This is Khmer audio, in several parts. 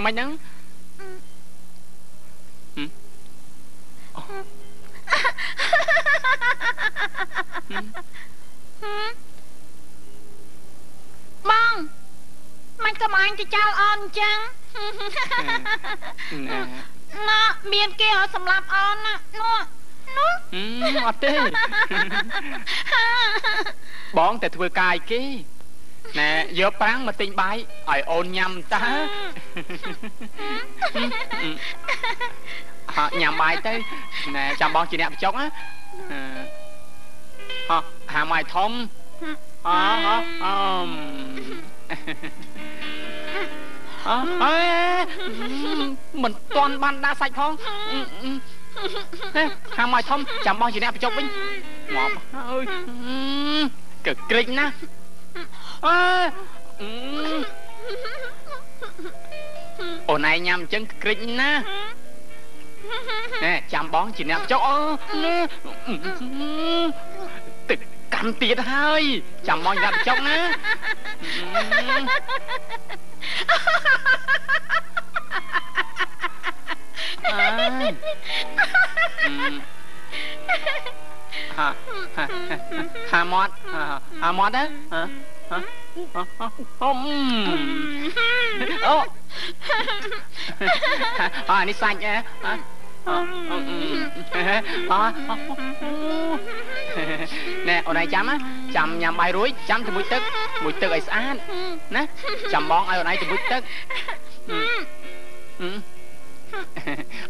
យ៉ាងម៉េចហ្នឹងហឹមអូបងមិនក៏អញទៅចោលអូនអញ្ចឹងណែណ៎មានគេឲ្យសម្លាប់អូនណានោះនោះហឹមអត់ទេបងតែធ្វើកាយគេណែយកប្រាំងមកទិញបាយឲ្យអូនញ៉ាំតើ ហ่ะញ៉ាំបាយទៅណែចាំបងជាអ្នកបញ្ចុកណាអឺហោះហាមឲ្យធំអហោះអមអអេមិនទាន់បានដាក់សាច់ផងហេហាមឲ្យធំចាំបងជាអ្នកបញ្ចុកវិញងាប់អើយកក្រិចណាអើ អូនឯងញ៉ាំអញ្ចឹងក្រិចណាណែចាំបងជាអ្នកចុកអូនេះទឹកកាន់ទៀតហើយចាំបងញ៉ាំចុកណាអើហាហាហាមាត់ហាមាត់ណាហាអ៊ំ អូអានេះសាច់ហ៎ណែអូនឯងចាំចាំញ៉ាំបាយរួចចាំជាមួយទឹកមួយទឹកឲ្យស្អាតណាចាំបងឲ្យអូនឯងជាមួយទឹក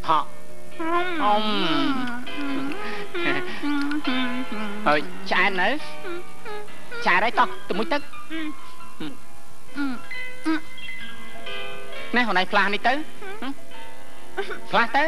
ហ៎អ៊ំហើយឆ្អែតនៅឆ្អែតហើយតោះទៅមួយទឹក ណែអូនឯងផ្លាស់នេះទៅផ្លាស់ទៅ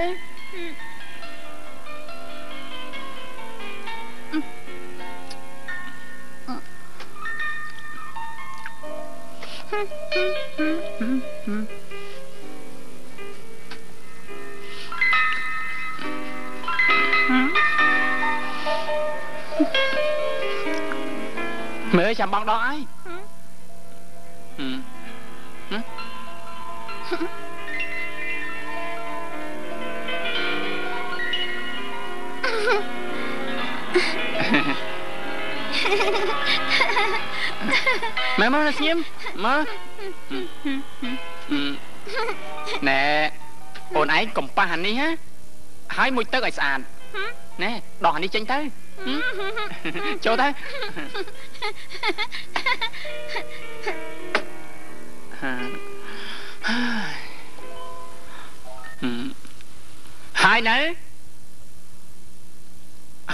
មើលចាំបងដកហើយម៉ែ មកស្ងៀមមកណែអូនឯងកំប៉ះអានេះហ៎ហើយមួយទឹកឲ្យស្អាតណែដោះអានេះចេញទៅចូលទៅហើ យនៅ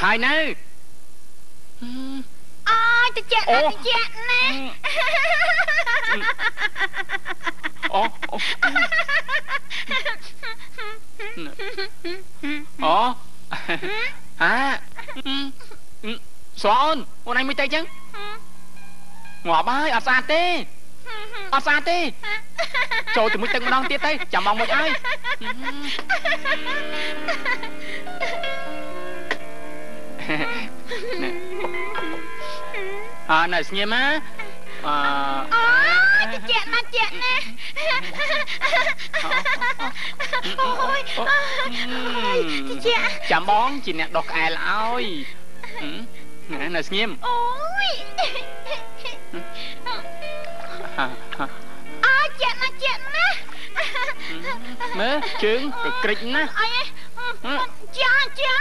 ហើយនៅអើយតិចណាតិចណាអូអូអាស្អូនអូនឯងមួយទៅចឹងងាប់ហើយអត់ស្អាតទេអត់ស្អាតទេ ចូលទៅមួយទឹកម្ដងទៀតទៅចាំមកមួយហើយអើនៅស្ងៀមណាអឺអូតិចណាតិចណាអូយតិចចាំបងជាអ្នកដោះក្អែលឲ្យនៅស្ងៀមអូយ មើលជើងក៏ក្រិចណាស់អីចាចា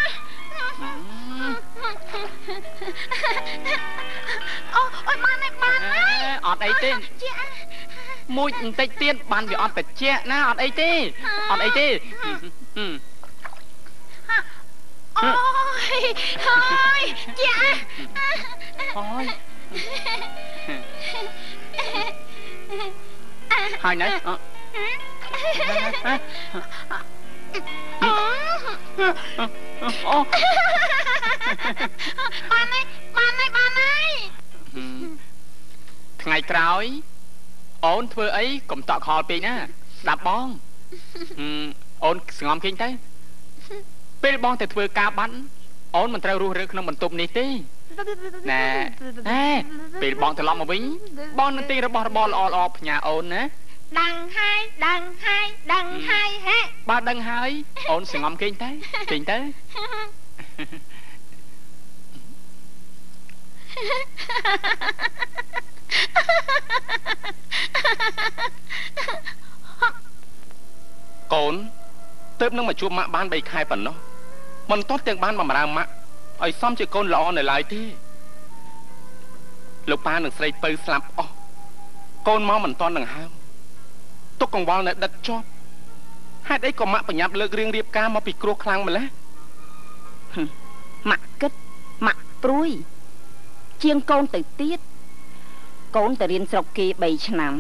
អូអូយបានហើយបានហើយអត់អីទេចាមួយបន្តិចទៀតបានវាអត់តិចណាអត់អីទេអត់អីទេអូយហើយចាហើយហើយណែ អូបានហើយបានហើយបានហើយថ្ងៃក្រោយ អូនធ្វើអីកុំតក់ខលពេកណាស្ដាប់បងអូនស្ងំគេងទៅពេលបងទៅធ្វើការបាត់អូនមិនត្រូវរស់រើក្នុងបន្ទប់នេះទេណែណែពេលបងត្រឡប់មកវិញបងនឹងទិញរបស់របរល្អល្អផ្ញើអូនណា ដឹងហើយដឹងហើយដឹងហើយហេបើដឹងហើយអូនសងំគេងទៅគេងទៅកូនទៅនឹងមកជួបម៉ាក់បាន3ខែប៉ុណ្ណោះមិនទាន់ទាំងបានបំរើម៉ាក់ឲ្យសមជាកូនល្អនៅឡើយទេលោកប៉ានឹងស្រីពៅស្លាប់អស់កូនមកមិនទាន់នឹងហើម ទុកកង្វល់នៅដិតជាប់ហេតុអីក៏ម៉ាក់បញ្ញាប់លើករឿងរៀបការមកពីគ្រោះខ្លាំងម្ល៉េះម៉ាក់គិតម៉ាក់ព្រួយ ជាងកូនទៅទៀតកូនទៅរៀនស្រុកគេ3ឆ្នាំ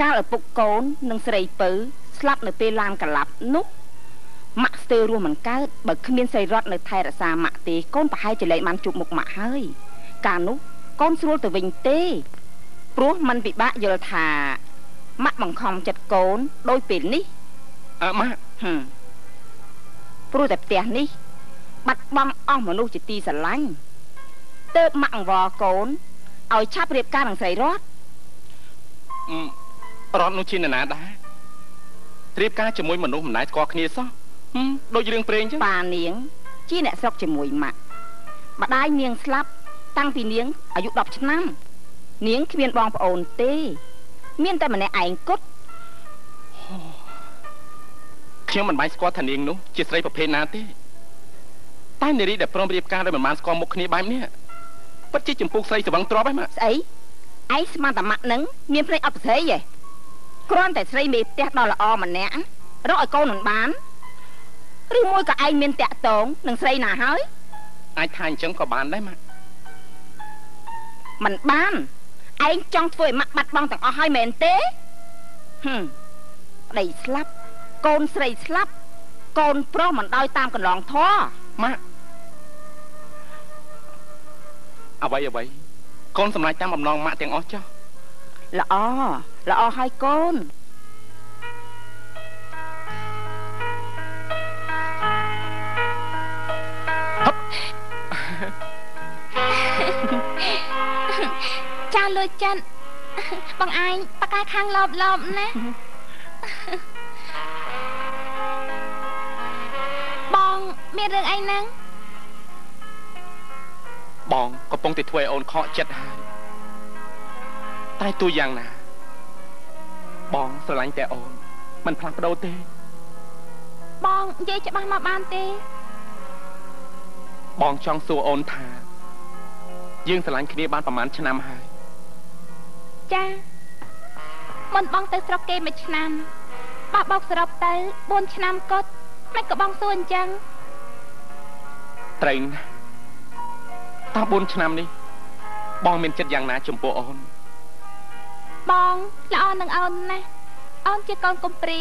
កាលឪពុកកូននិងស្រីពៅស្លាប់នៅពេលឡានកលាប់នោះម៉ាក់ស្ទើររស់មិនកើតបើគ្មានស្រីរត់នៅថែរក្សាម៉ាក់ទេកូនប្រហែលជាលែងបានជួបមុខម៉ាក់ហើយ កាលនោះកូនស្រួលទៅវិញទេព្រោះมันពិបាកយល់ថា ម៉ាក់បង្ខំចិត្តកូនដោយពេលនេះអើម៉ាក់ហឹមព្រោះតែផ្ទះនេះ បាត់បង់អស់មនុស្សជាទីស្រឡាញ់ទើបម៉ាក់អង្វរកូនឲ្យឆាប់រៀបការនឹងស្រីរតអឺរត់នោះជានរណាដែរត្រៀបការជាមួយមនុស្សម្នាក់ស្គាល់គ្នាសោះហឹមដូចរឿងព្រេងចឹងប៉ានាង ជាអ្នកស្រុកជាមួយម៉ាក់ម្ដាយនាងស្លាប់ តាំងពីនាងអាយុ10ឆ្នាំ នាងគ្មានបងប្អូនទេ មានតែម្នាក់ឯងគត់ខ្ញុំមិនបាច់ស្គាល់ថានាងនោះជាស្រីប្រភេទណាទេតែនារីដែលព្រមរៀបការដោយមិនបានស្គាល់មុខគ្នាបែបនេះពិតជាចម្ពោះស្រីស្វឹងទ្របហើយម៉ាក់ស្អីឯងស្មានតែម៉ាក់នឹងមានភ្នែកអត់ប្រស័យហ៎គ្រាន់តែស្រីមេផ្ទះដ៏ល្អម្នាក់រកឲ្យកូនមិនបានឬមួយក៏ឯងមានតាក់តងនឹងស្រីណាហើយអាចថាអញ្ចឹងក៏បានដែរម៉ាក់មិនបាន ឯងចង់ធ្វើឲ្យម៉ាក់បាត់បង់ទាំងអស់ហើយមែនទេហឹមប្តីស្លាប់កូនស្រីស្លាប់កូនប្រុសមិនដោយតាមកន្លងធរម៉ាក់អ្វីអ្វីកូនសម្រេចតាមបំណងម៉ាក់ទាំងអស់ចុះល្អល្អហើយកូន ចាលួចចិត្តបងឯងបកកាយខាងលបលបណាបងមានរឿងអីហ្នឹងបងកំពុងតែធ្វើឲ្យអូនខកចិត្តហើយតែទូយ៉ាងណា បងស្រឡាញ់តែអូនមិនផ្លាស់ប្ដូរទេ បងនិយាយច្បាស់មកបានទេ បងចង់សួរអូនថា យើងស្រឡាញ់គ្នាបានប្រហែលឆ្នាំហើយ ចាមុនបងទៅស្រុកគេមួយឆ្នាំបោះបោកសរុបទៅ4ឆ្នាំគត់មិនក៏បងសួរអញ្ចឹងត្រូវណាស់តា4ឆ្នាំនេះ បងមានចិត្តយ៉ាងណាចំពោះអូន បងល្អនឹងអូនណាស់អូនជាកូនកំព្រា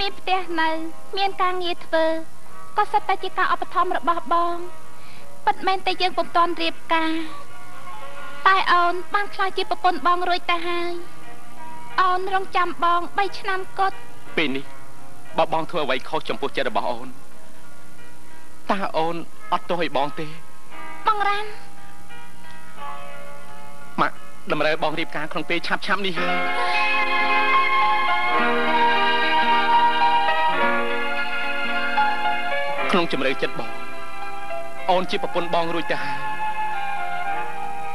មានផ្ទះនៅ មានការងារធ្វើក៏សិតតែជាការឧបត្ថម្ភរបស់បងពិតមែនតែយើងពុំទាន់រៀបការ តែអូនបានខ្លាចជាប្រពន្ធបងរួចទៅហើយអូនរងចាំបង3ឆ្នាំគត់ពេលនេះបើបងធ្វើអ្វីខុសចំពោះចិត្តរបស់អូនតើអូនអត់ទោសឲ្យបងទេបងរ៉ាន់ម៉ាក់តម្រូវបងរៀបការក្នុងពេលឆាប់ឆាប់នេះហើយក្នុងជំរឿចិត្តបងអូនជាប្រពន្ធបងរួចទៅហើយ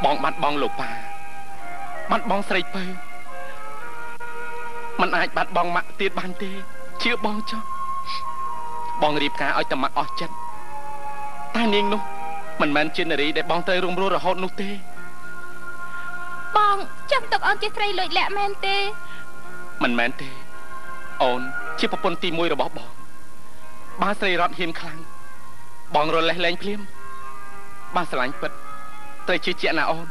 បងបាត់បង់លោកប៉ាបាត់បង់ស្រីពៅมันអាចបាត់បង់ម៉ាក់ទៀតបានទេជឿបងចុះបងរៀបការឲ្យតែម៉ាក់អស់ចិត្តតែនាងនោះមិនមែនជានារីដែលបងត្រូវរំលោះរហូតនោះទេបងចាំទុកអូនជាស្រីលួចលាក់មែនទេ មិនមែនទេ អូនជាប្រពន្ធទី1របស់បងបើស្រីរត់ហ៊ានខ្លាំងបងរលេះលែងភ្លាមបើស្រឡាញ់ពិត ត្រូវជឿជាក់ណាអូន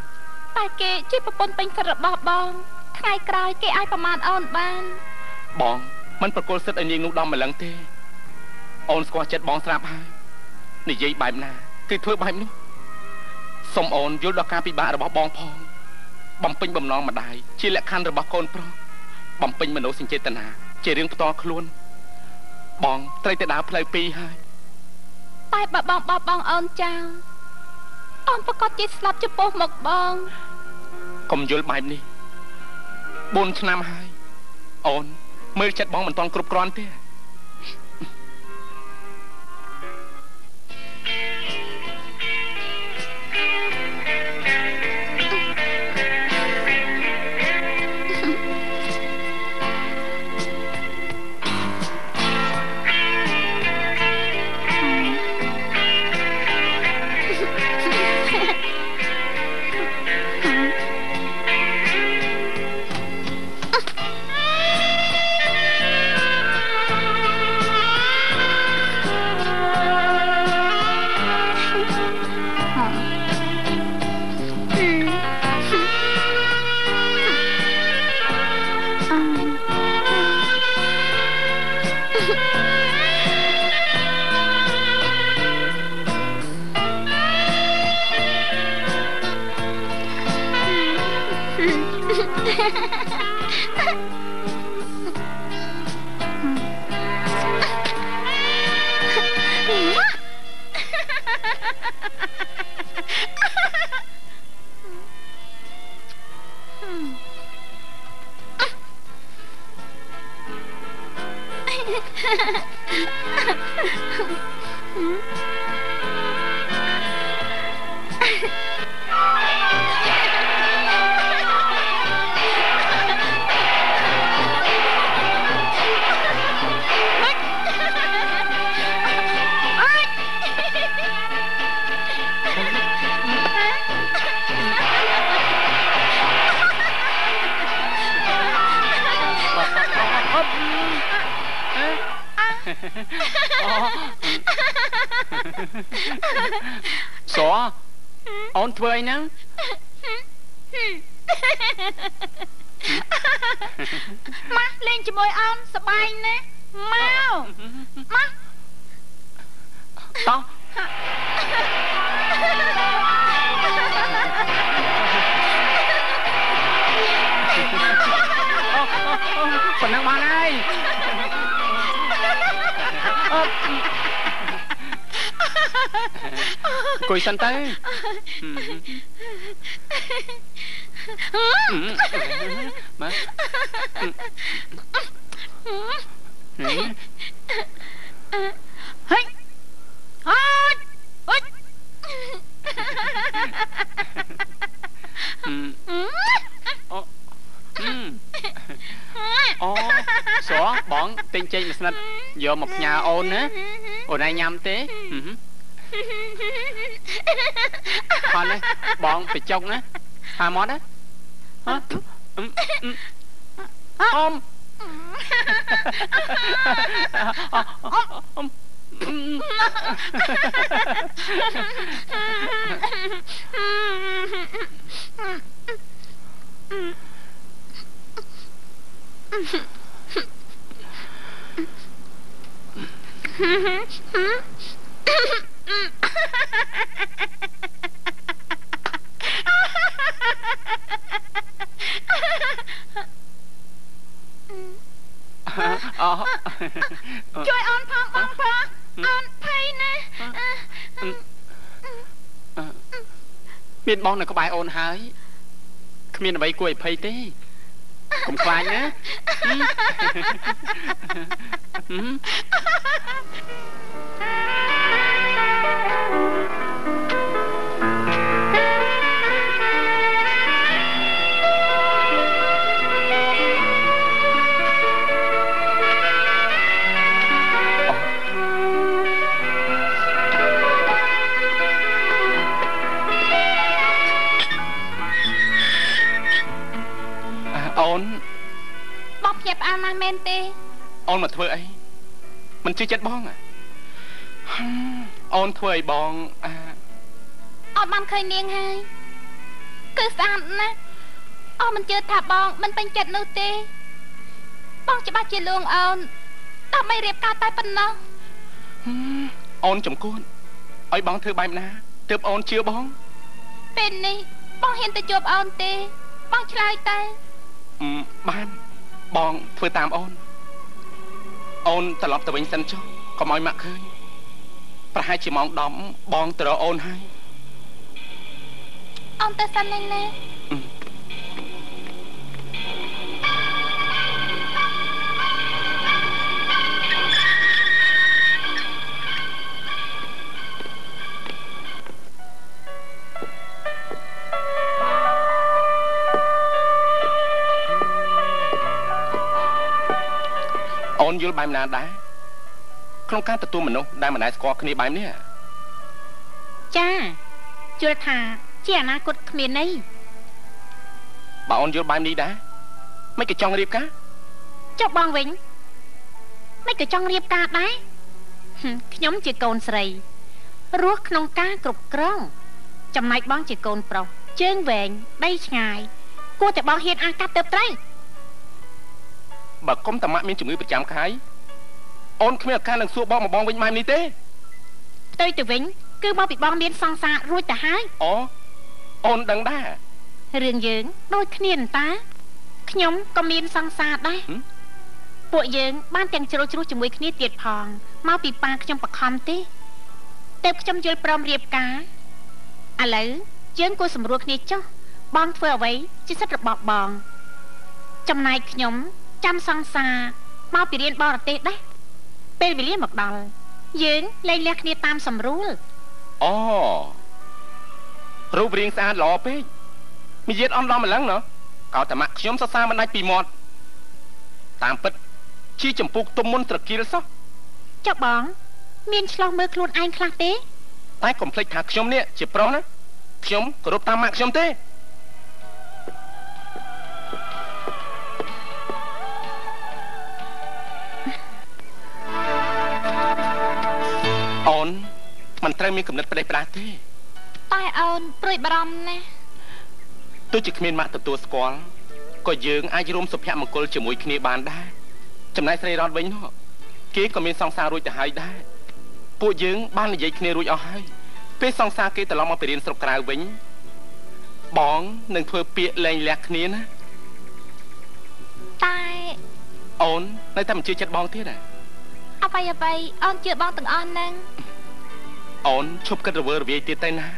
តែគេជាប្រពន្ធពេញសិទ្ធិរបស់បងថ្ងៃក្រោយគេអាចប្រមាថអូនបានបងមិនប្រកល់សិទ្ធឲ្យនាងនោះដំម្លឹងទេអូនស្គាល់ចិត្តបងស្រាប់ហើយនិយាយបែបណាគឺធ្វើបែបនោះសុំអូនយល់ដល់ការពិបាករបស់បងផងបំពេញបំណងម្ដាយជាលក្ខខណ្ឌរបស់កូនប្រុសបំពេញមនោសញ្ចេតនាជារឿងផ្ទាល់ខ្លួន បងត្រូវតែដើរផ្លូវពីរហើយតែបើបងបោះបងអូនចោល អូនប្រកាសជាស្លាប់ចំពោះមុខបងកុំយល់បែបនេះ4ឆ្នាំហើយអូនមើលចិត្តបងមិនទាន់គ្រប់គ្រាន់ទេ មានបងនៅក្បែរអូនហើយគ្មានអ្វីគួរឲ្យភ័យទេកុំខ្លាចណា មកធ្វើអីមិនជឿចិត្តបងហ៎ហឹមអូនធ្វើអីបងអាអត់បានឃើញនាងហើយគឺស្អាតណាស់អស់មិនជឿថាបងមិនពេញចិត្តនោះទេ បងច្បាស់ជាលួងអូនដើម្បីរៀបការតែប៉ុណ្ណោះហឹមអូនចំគួនឲ្យបងធ្វើបែបណាទើបអូនជឿបងពេលនេះបងហ៊ានទៅជួបអូនទេ បងឆ្លើយតែអឺបានបងធ្វើតាមអូន អូនត្រឡប់ទៅវិញសិនចុះកុំឲ្យម៉ាក់ឃើញប្រហែលជាម៉ោង10បងទៅរកអូនហើយអូនទៅសិនណាណា ល់បែបណាដែរក្នុងការទទួលមនុស្សដែលមិនដែលស្គាល់គ្នាបែបនេះចាជឿថាជាអនាគតគ្មានន័យបើអូនយល់បែបនេះដែរមិនក៏ចង់រៀបការចុះបងវិញមិនក៏ចង់រៀបការដែរហឹមខ្ញុំជាកូនស្រីរស់ក្នុងការគ្រប់គ្រងចំណែកបងជាកូនប្រុសជើងវែងដីឆ្ងាយគួរតែបងហ៊ានអាកាត់ទៅត្រី បើគុំតាម៉ាក់មានជំងឺប្រចាំខែអូនគ្មានឱកាសនឹងសួរបងមកបងវិញបែបនេះទេផ្ទុយទៅវិញ គឺមកពីបងមានសង្សាររួចទៅហើយអូអូនដឹងដែររឿងយើងដូចគ្នានតាខ្ញុំក៏មានសង្សារដែរហឹមពួកយើងបានទាំងជ្រុលជ្រុះជាមួយគ្នាទៀតផងមកពីប៉ាខ្ញុំបខំទេតែខ្ញុំយល់ព្រមរៀបការឥឡូវយើងគួរសម្រួលគ្នាចុះបងធ្វើអ្វីជាសិទ្ធិរបស់បង ចំណែកខ្ញុំ ចាំសង្សារមកពីរៀនបរទេសដែរពេលវេលាមកដល់យើងលែងលះគ្នាតាមសម្រួលអូរូបរាងស្អាតល្អពេកមាយាទអំឡំម្លឹងណោះកោតតែម៉ាក់ខ្ញុំសរសើរមិនដាច់ពីមាត់តាមពិតជាចម្ពុកទុំមុនត្រគៀលសោះចុះបង មានឆ្លោះមើលខ្លួនឯងខ្លះទេតែកុំភ្លេចថាខ្ញុំនេះជាប្រុសណាខ្ញុំគោរពតាមម៉ាក់ខ្ញុំទេ អូនមិនត្រូវមានគំនិតផ្ដេសផ្ដាសទេតែអូនព្រួយបារម្ភណាស់ទោះជាគ្មានម៉ាក់ទទួលស្គាល់ក៏យើងអាចរួមសុភមង្គលជាមួយគ្នាបានដែរចំណែកស្រីរតវិញនោះគេក៏មានសង្សាររួចទៅហើយដែរពួកយើងបាននិយាយគ្នារួចអស់ហើយពេលសង្សារគេត្រឡប់មកពីរៀនស្រុកក្រៅវិញបងនឹងធ្វើពាក្យលែងលះគ្នាណាតែអូននៅតែមិនជឿចិត្តបងទៀតហ៎ អ្វីអ្វីអូនជឿបងទាំងអស់ហ្នឹងអូនឈប់គិតរវើរវាយទៀតទៅណា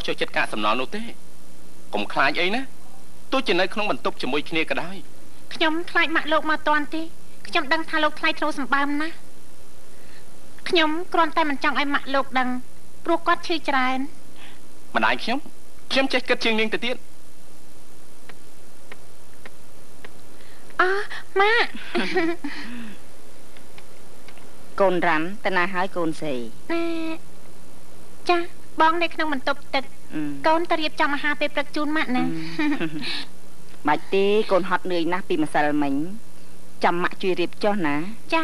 សចូលចិត្តកាកសំណល់នោះទេកុំខ្លាចអីណាទោះជានៅក្នុងបន្ទប់ជាមួយគ្នាក៏ដោយខ្ញុំខ្លាចម៉ាក់លោកមកតាន់ទេខ្ញុំដឹងថាលោកថ្លៃធ្នូសម្បើមណាស់ខ្ញុំគ្រាន់តែមិនចង់ឲ្យម៉ាក់លោកដឹងព្រោះគាត់ឈឺច្រើនម្ដាយខ្ញុំខ្ញុំចេះគិតជាងនាងទៅទៀតអើម៉ាក់កូនរ៉ាន់ទៅណាហើយកូនស្រីណែចា បងនៅក្នុងបន្ទប់ទឹកអឺកូនទៅរៀបចំអាហារពេលព្រឹកជូនម៉ាក់ណាបាច់ទេកូនហត់នឿយណាស់ពីម្សិលមិញចាំម៉ាក់ជួយរៀបចុះណាចា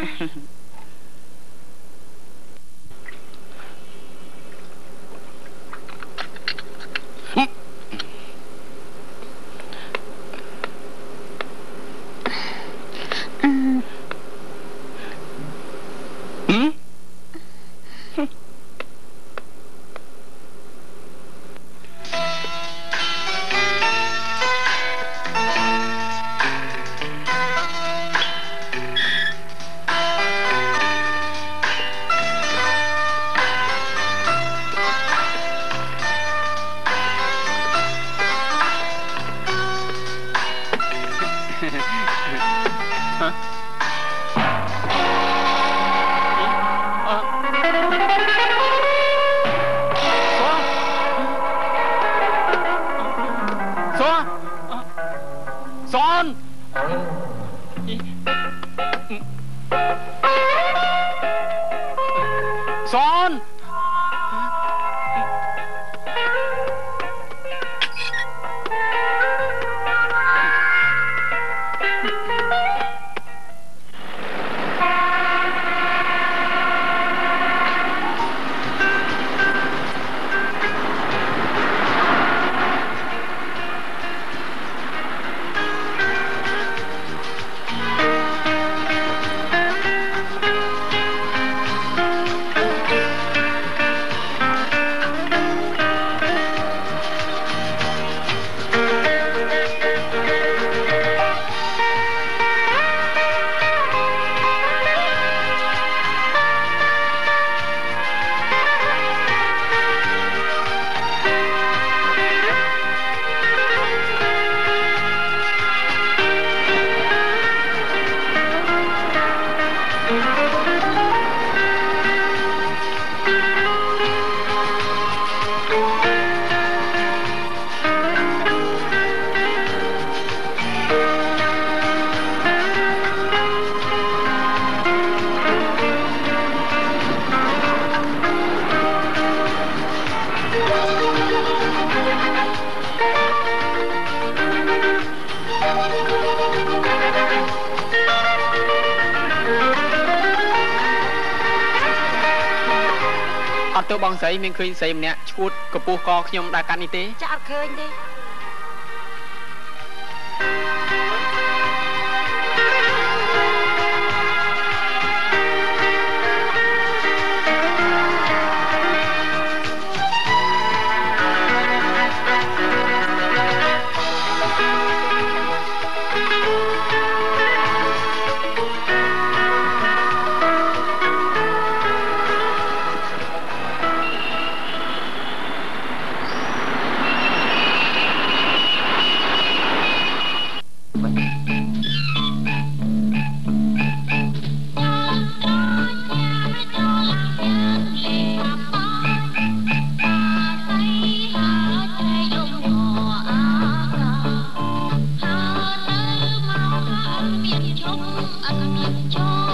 មានឃើញស្រីម្នាក់ឈួតកពស់កខ្ញុំដើរកាត់នេះទេចាអត់ឃើញទេ អេ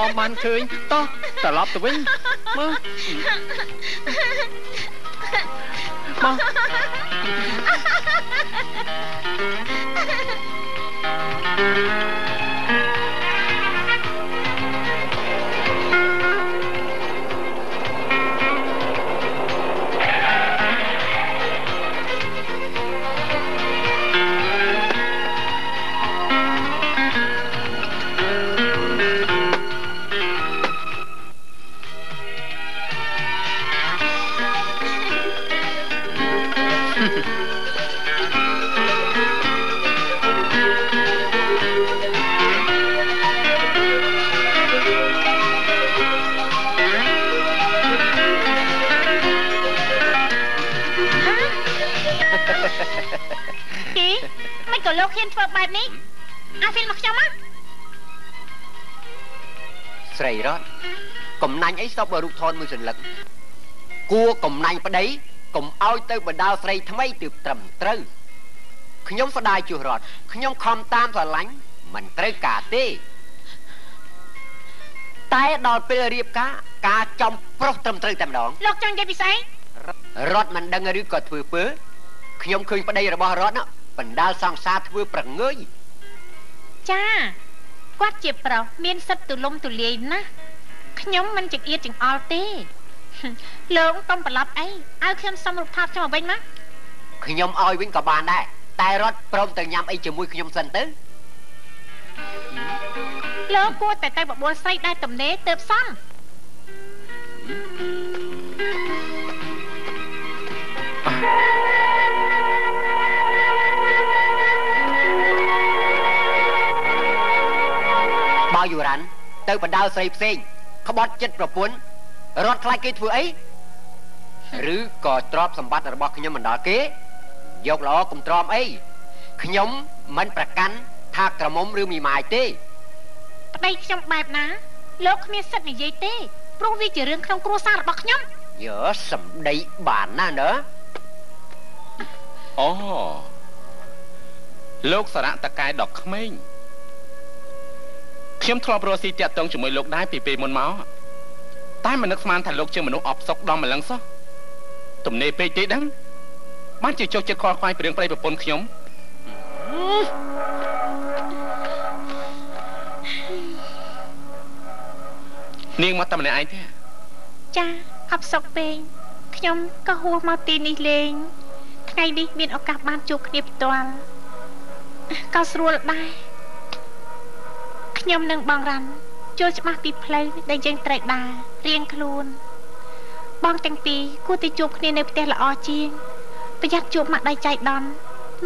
លែងទាំងអស់ត្មងបានឃើញតោះត្រឡប់ទៅវិញ អីសពរូបថនមួយសន្លឹកគួរកំណាញ់ប្តីកុំឲ្យទៅបដាលស្រីថ្មីទើបត្រឹមត្រូវខ្ញុំស្ដាយជួសរតខ្ញុំខំតាមស្រឡាញ់មិនត្រូវការទេតែដល់ពេលរៀបការការចំប្រុសត្រឹមត្រូវតែម្ដងលោកចង់និយាយពីស្អីរត់មិនដឹងឬក៏ធ្វើពើខ្ញុំឃើញប្តីរបស់រត់ណាបណ្ដាលសង្សារធ្វើប្រងើយចាគាត់ជាប្រុសមានសិទ្ធិទូលំទូលាយណាស់ ខ្ញុំមិនចង្អៀតចង្អល់ទេលោកកុំប្រឡប់អីឲ្យខ្ញុំសុំរូបថតខ្ញុំមកវិញមកខ្ញុំឲ្យវិញក៏បានដែរតែរត់ព្រមទៅញ៉ាំអីជាមួយខ្ញុំសិនទៅលោកគួរតែទៅបបួលស្រីដែលទំនេរទៅផ្សំបើយូរ៉ាន់ទៅបដាលស្រីផ្សេង ក្បត់ចិត្តប្រពន្ធរត់ខ្លាចគេធ្វើអីឬក៏ទ្រពសម្បត្តិរបស់ខ្ញុំមិនដល់គេយកល្អកុំទ្រាំអីខ្ញុំមិនប្រកាន់ថាក្រមុំឬមីម៉ាយទេប្តីខ្ញុំបែបណា លោកគ្មានសិទ្ធិនិយាយទេព្រោះវាជារឿងក្នុងគ្រួសាររបស់ខ្ញុំយយើសម្ដីបានណាស់ណាអូលោកសារៈតកែដកក្មេង ខ្ញុំធ្លាប់រស់ស៊ីតាក់ទងជាមួយលោកដែរពីពេលមុនមកតែមិននឹកស្មានថាលោកជាមនុស្សអបសុកដល់ម្លឹងសោះទំនេរពេកទេដឹងបានជាចុះចិត្តខលខ្វាយពីរឿងប្តីប្រពន្ធខ្ញុំនាងមកតែម្នាក់ឯងទេចាអបសុកពេកខ្ញុំក៏ហួសមកទីនេះលេងថ្ងៃនេះមានឱកាសបានជួបគ្នាផ្ទាល់ក៏ស្រួលដែរ ខ្ញុំនឹងបងរ៉ាន់យល់ច្បាស់ពីផ្លូវដែលយើងត្រូវដើររៀងខ្លួនបងទាំងពីរគួរតែជួបគ្នានៅផ្ទះល្អជាងប្រយ័ត្នជួបម៉ាក់ដៃចៃដន្យ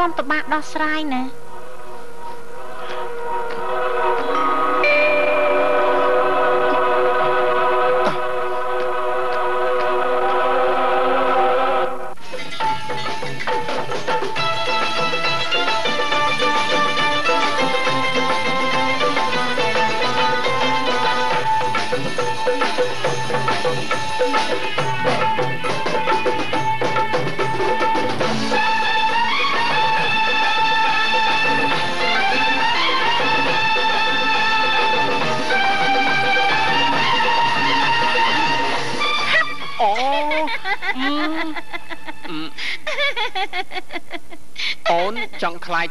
នាំពិបាកដោះស្រាយណា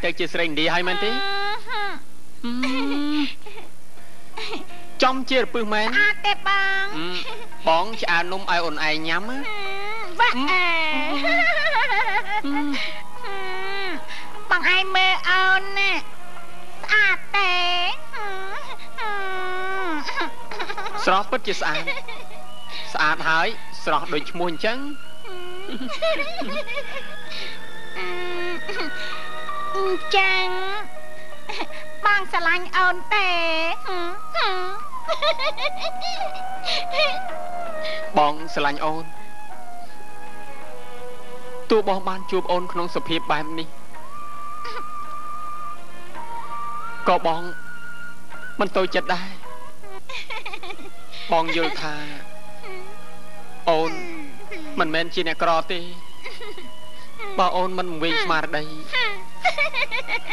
ទៅជាស្រីឥណ្ឌាហើយមែនទេចំជារពឹសមែនស្អាតទេបងបងឆ្អើនំឲ្យអូនឯងញ៉ាំណាបាក់អែបងឯងមើលអូនណាស្អាតទេស្រស់ពិតជាស្អាតស្អាតហើយស្រស់ដូចឈ្មោះអញ្ចឹងអញ្ចឹងបងស្រឡាញ់អូនទេបងស្រឡាញ់អូនទោះបងបានជួបអូនក្នុងសភាពបែបនេះក៏បងមិនតូចចិត្តដែរបងយល់ថាអូនមិនមែនជាអ្នកក្រទេបើអូនមិនវិញស្មារតី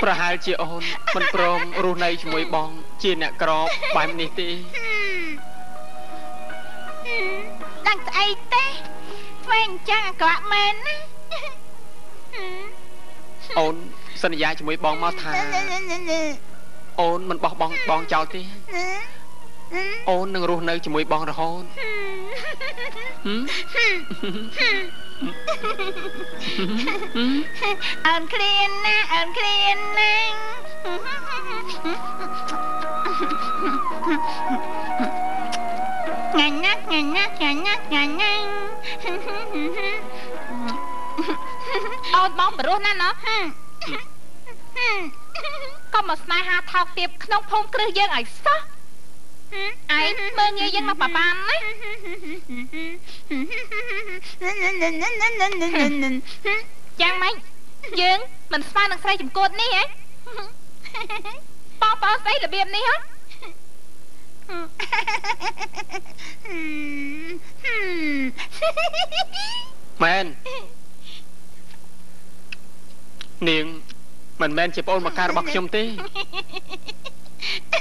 ប្រហែលជាអូនមិនព្រមរស់នៅជាមួយបង ជាអ្នកក្របែបនេះទេដឹងស្អីទេធ្វើអញ្ចឹងអាក្រក់មែនណាអូនសន្យាជាមួយបងមកថាអូនមិនបោះបង់បងចោលទេ អូននឹងរស់នៅជាមួយបងរហូតហឹមអូនឃ្លានណាអូនឃ្លានណាញ៉ាញ់ណាញ៉ាញ់ណាញ៉ាញ់ណាញ៉ាញ់ណាអូនបងបរោះណាស់ណោះក៏មកស្នេហាថោកទាបក្នុងភូមិគ្រឹះយើងឲ្យសោះ ឯងមើងងាយយើងមកប៉ាបានណាយ៉ាងម៉េចយើងមិនស្មើនឹងស្រីចំកូតនេះហ៎បងបងស្អីរបៀបនេះហ៎មែននាងមិនមែនជាប្អូនមកការរបស់ខ្ញុំទេ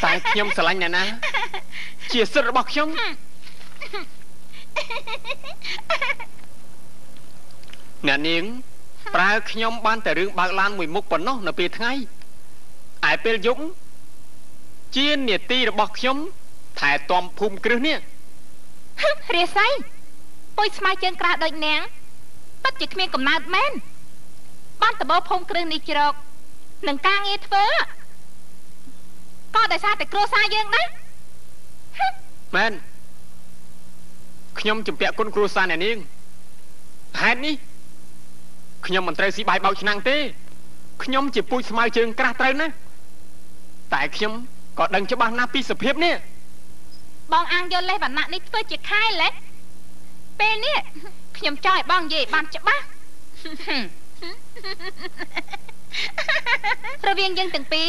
តែខ្ញុំស្រឡាញ់អ្នកណា ជាសិទ្ធិរបស់ខ្ញុំអ្នកនាង ប្រើខ្ញុំបានតែរឿងបើកឡានមួយមុខប៉ុណ្ណោះនៅពេលថ្ងៃឯពេលយប់ជានេតិរបស់ខ្ញុំថែទាំភូមិគ្រឹះនេះរាសីពុយស្មៅជើងក្រៅដូចនាងពិតជាគ្មានកំណើតមែនបានតបោភូមិគ្រឹះនេះជ្រកនឹងការងារធ្វើក៏ដោយសារតែគ្រួសារយើងណា មែនខ្ញុំជំពាក់គុណគ្រួសារអ្នកនាងហេតុនេះខ្ញុំមិនត្រូវស៊ីបាយបោកឆ្នាំងទេខ្ញុំជាពូជស្មៅជើងក្រាស់ត្រូវណាស់តែខ្ញុំក៏ដឹងច្បាស់ណាស់ពីសភាពនេះបងអាងយកលេសវណ្ណៈនេះធ្វើជាខែលេសពេលនេះខ្ញុំចង់ឲ្យបងនិយាយបានច្បាស់រវាងយើងទាំងពីរ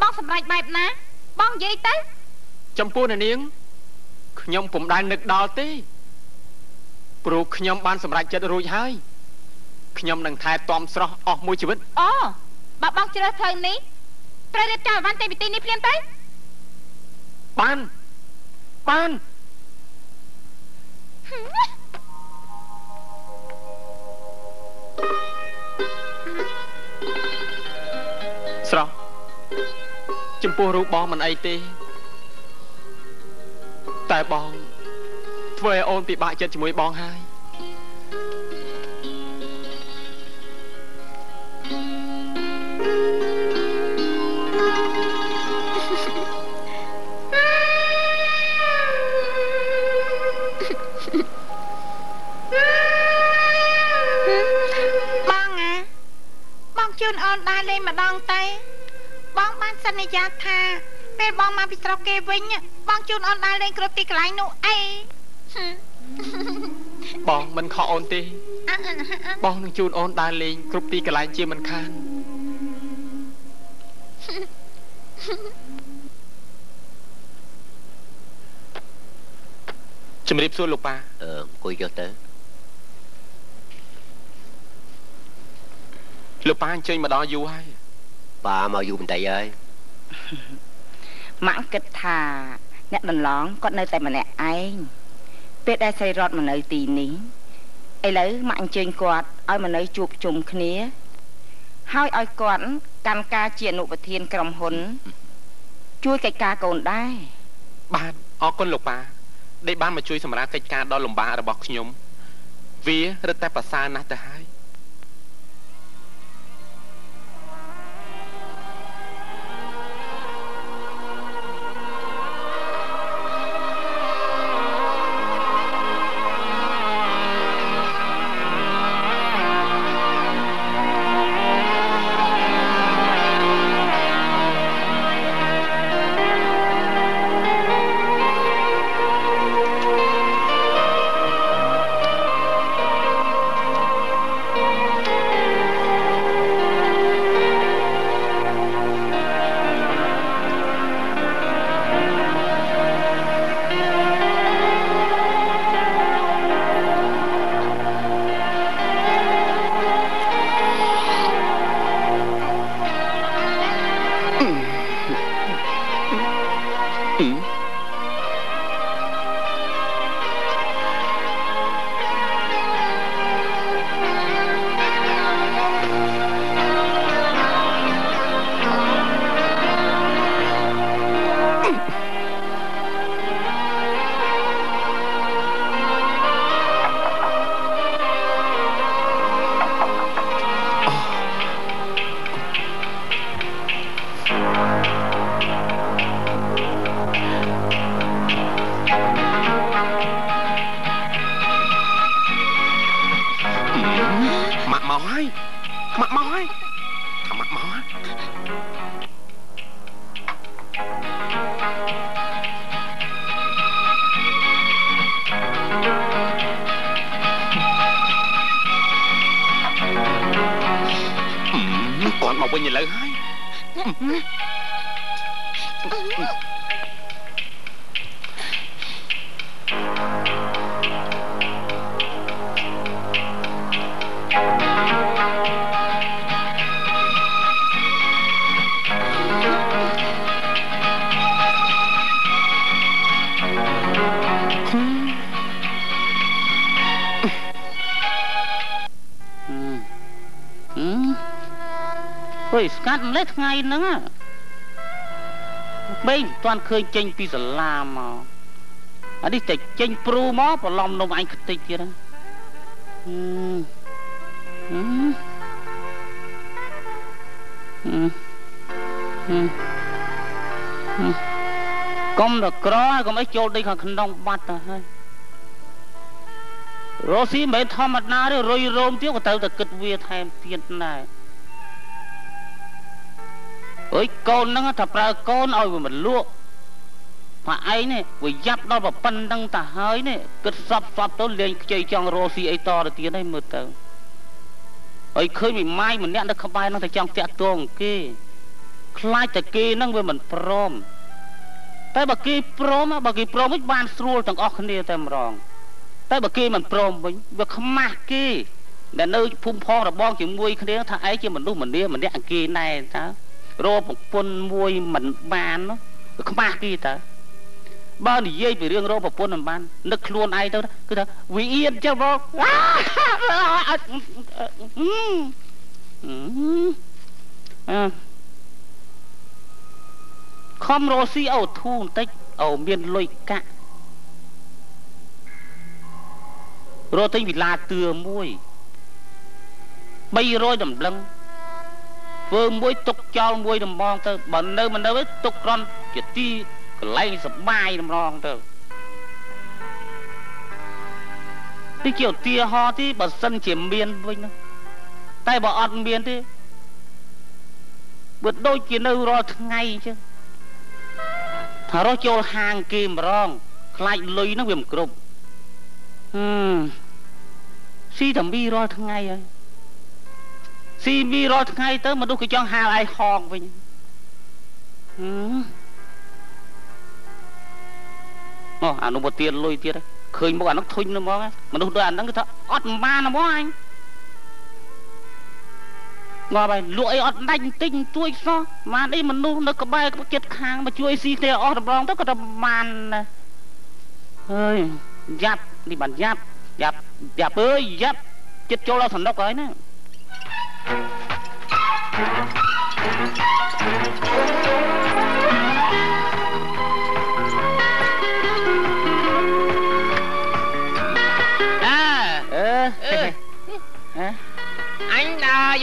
បងសម្រេចបែបណា បងនិយាយទៅ ចំពោះអ្នកនាង ខ្ញុំពុំដែលនឹកដល់ទេព្រោះខ្ញុំបានសម្រេចចិត្តរួចហើយខ្ញុំនឹងថែទាំស្រស់អស់មួយជីវិតអូបើបងជ្រើសផ្លូវនេះត្រូវរៀបចំអីវ៉ាន់ចេញពីទីនេះភ្លាមទៅបានបានស្រស់ចំពោះរូបបងមិនអីទេ តែបង ធ្វើឲ្យអូនពិបាកចិត្តជាមួយបងហើយបងអាបងជូនអូនដើរលេងម្ដងទៅបងបានសន្យាថា ពេលបងមកពីស្រុកគេវិញបងជូនអូនដើរលេងគ្រប់ទីកន្លែងនោះអីហឹមបងមិនខកអូនទេអឺអឺអឺបងនឹងជូនអូនដើរលេងគ្រប់ទីកន្លែងជាមិនខានជំរាបសួរលោកប៉ាអឺអង្គុយចុះទៅលោកប៉ាអញ្ជើញមកដល់យូរហើយប៉ាមកយូរបន្តិចហើយ ម៉ាក់គិតថាអ្នកដន្លងគាត់នៅតែម្នាក់ឯងពេលដែលស្រីរតមកនៅទីនេះឥឡូវម៉ាក់អញ្ជើញគាត់ឲ្យមកនៅជួបជុំគ្នា ហើយឲ្យគាត់កាន់ការជាអនុប្រធានក្រុមហ៊ុន ជួយកិច្ចការកូនដែរបាទអរគុណលោកប៉ាដែលបានមកជួយសម្រាប់កិច្ចការដ៏លំបាករបស់ខ្ញុំ វារឹតតែប្រសើរណាស់ទៅហើយ ទាន់ឃើញចេញពីសាលាមកអានេះតែចេញព្រូមកប្រឡំនំអញខ្ទេចទៀតហ៎ហឹមហឹមហឹមហឹមហឹមកុំតក្រហើយកុំអីចូលដីខាងក្នុងបាត់ទៅហើយរស់ស៊ីមិនមែនធម្មតាទេរុយរោមទៀតក៏ត្រូវតែគិតវាថែមទៀតដែរអើយកូនហ្នឹងថាប្រើកូនឲ្យវាមិនលក់ ផាឯងនេះវាយ៉ាប់ដល់ប៉ុណ្្នឹងទៅហើយនេះគិតសពសពទៅលេងខ្ចីចង់រស់ស៊ីអីតទៅទៀតហើយមើលទៅហើយឃើញមីម៉ាយម្នាក់នៅក្បែរហ្នឹងតែចង់តាក់ទងគេខ្លាចតែគេហ្នឹងវាមិនព្រមតែបើគេព្រមបើគេព្រមវិញបានស្រួលទាំងអស់គ្នាតែម្ដងតែបើគេមិនព្រមវិញវាខ្មាស់គេដែលនៅភូមិផងរបងជាមួយគ្នាថាឯងជាមនុស្សម្នាម្នាក់អង្គគេណែតើរកប្រពន្ធមួយមិនបាននោះវាខ្មាស់គេតើ បើនិយាយពីរឿងរកប្រពន្ធមិនបាននឹកខ្លួនឯងទៅគឺថាវាអៀនចឹងបងអឺខំរកស៊ីអូធូបន្តិចអូមានលុយកាក់រកទិញវិឡាតឿមួយ300តម្លឹងធ្វើមួយទុកចោលមួយដំងទៅបើនៅមិននៅទុកក្រន់ជាទី កន្លែងសបាយតម្រងទៅទីជាឧទាហរណ៍ទីបើសិនជាមានវិញណាតែបើអត់មានទេបើដូចជានៅរាល់ថ្ងៃអញ្ចឹងថារស់ចូលហាងគេម្ដងខ្លាចលុយហ្នឹងវាមិនគ្រប់ហឹមស៊ីតែមីរាល់ថ្ងៃហើយស៊ីមីរាល់ថ្ងៃទៅមនុស្សក៏ចង់ហាលឯហងវិញហឹម អូអានោះមកទៀតលុយទៀតឃើញមុខអានោះធុញហ្មងមនុស្សដូចអាហ្នឹងគឺថាអត់មិនបានហ្មងអញងាប់ហើយលក់អីអត់ដាច់បន្តិចទួយសោះបានអីមនុស្សនៅក្បែរចិត្តខាងមកជួយស៊ីគ្នាអស់តម្រងទៅក៏តែបានណាហើយយ៉ាប់នេះបានយ៉ាប់យ៉ាប់យ៉ាប់អើយយ៉ាប់ចិត្តចូលដល់សនុកហើយណាអើ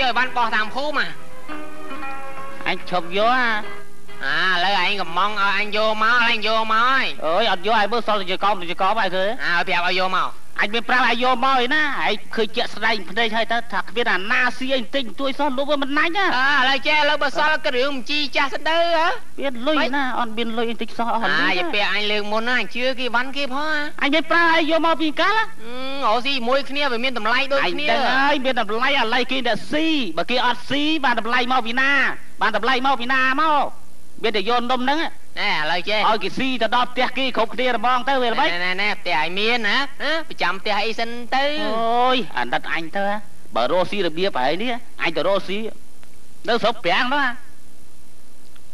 យកឲ្យបានបោះតាមភូមិហ่ะអញឈប់យកអាអាឥឡូវឯងកំងឲ្យអញយកមកអញយកមកហើយអើយអត់យកឲ្យមើលសល់តែចកោតែចកោហើយគឺអាឲ្យប្រាប់ឲ្យយកមក អញមានប្រាំឲ្យយកមកឯណាឯងឃើញជាក់ស្ដែងភ្នែកហើយទៅថាគ្មានអាណាស៊ីអីបន្តិចទួយសោះលុបវាមិនណាច់ណាអើឥឡូវចេះឥឡូវបើសល់ក៏រឿងមជីចាស់ស្ដៅហ៎មានលុយណាអត់មានលុយបន្តិចសោះអស់អាលុយយាពេលអញលើកមុនណាអញជឿគេវ៉ាន់គេផងហ៎អញមានប្រាំឲ្យយកមកពីកាលអឺអូស៊ីមួយគ្នាវាមានតម្លៃដូចអញគ្នាដឹងហើយមានតម្លៃអាឡ័យគេអ្នកស៊ីបើគេអត់ស៊ីបានតម្លៃមកពីណាបានតម្លៃមកពីណាមកមានតែយកនំហ្នឹង ណែឥឡូវចេះឲ្យគេស៊ីទៅដល់ផ្ទះគេគ្រប់គ្នារបងទៅវាល្បិចណែណែណែផ្ទះឲ្យមានណាហ៎ប្រចាំផ្ទះអីសិនទៅអូយអាណិតអញទៅហ៎បើរស់ស៊ីរបៀបហើយនេះអញទៅរស់ស៊ីនៅស្រុកប្រាំងនោះហ៎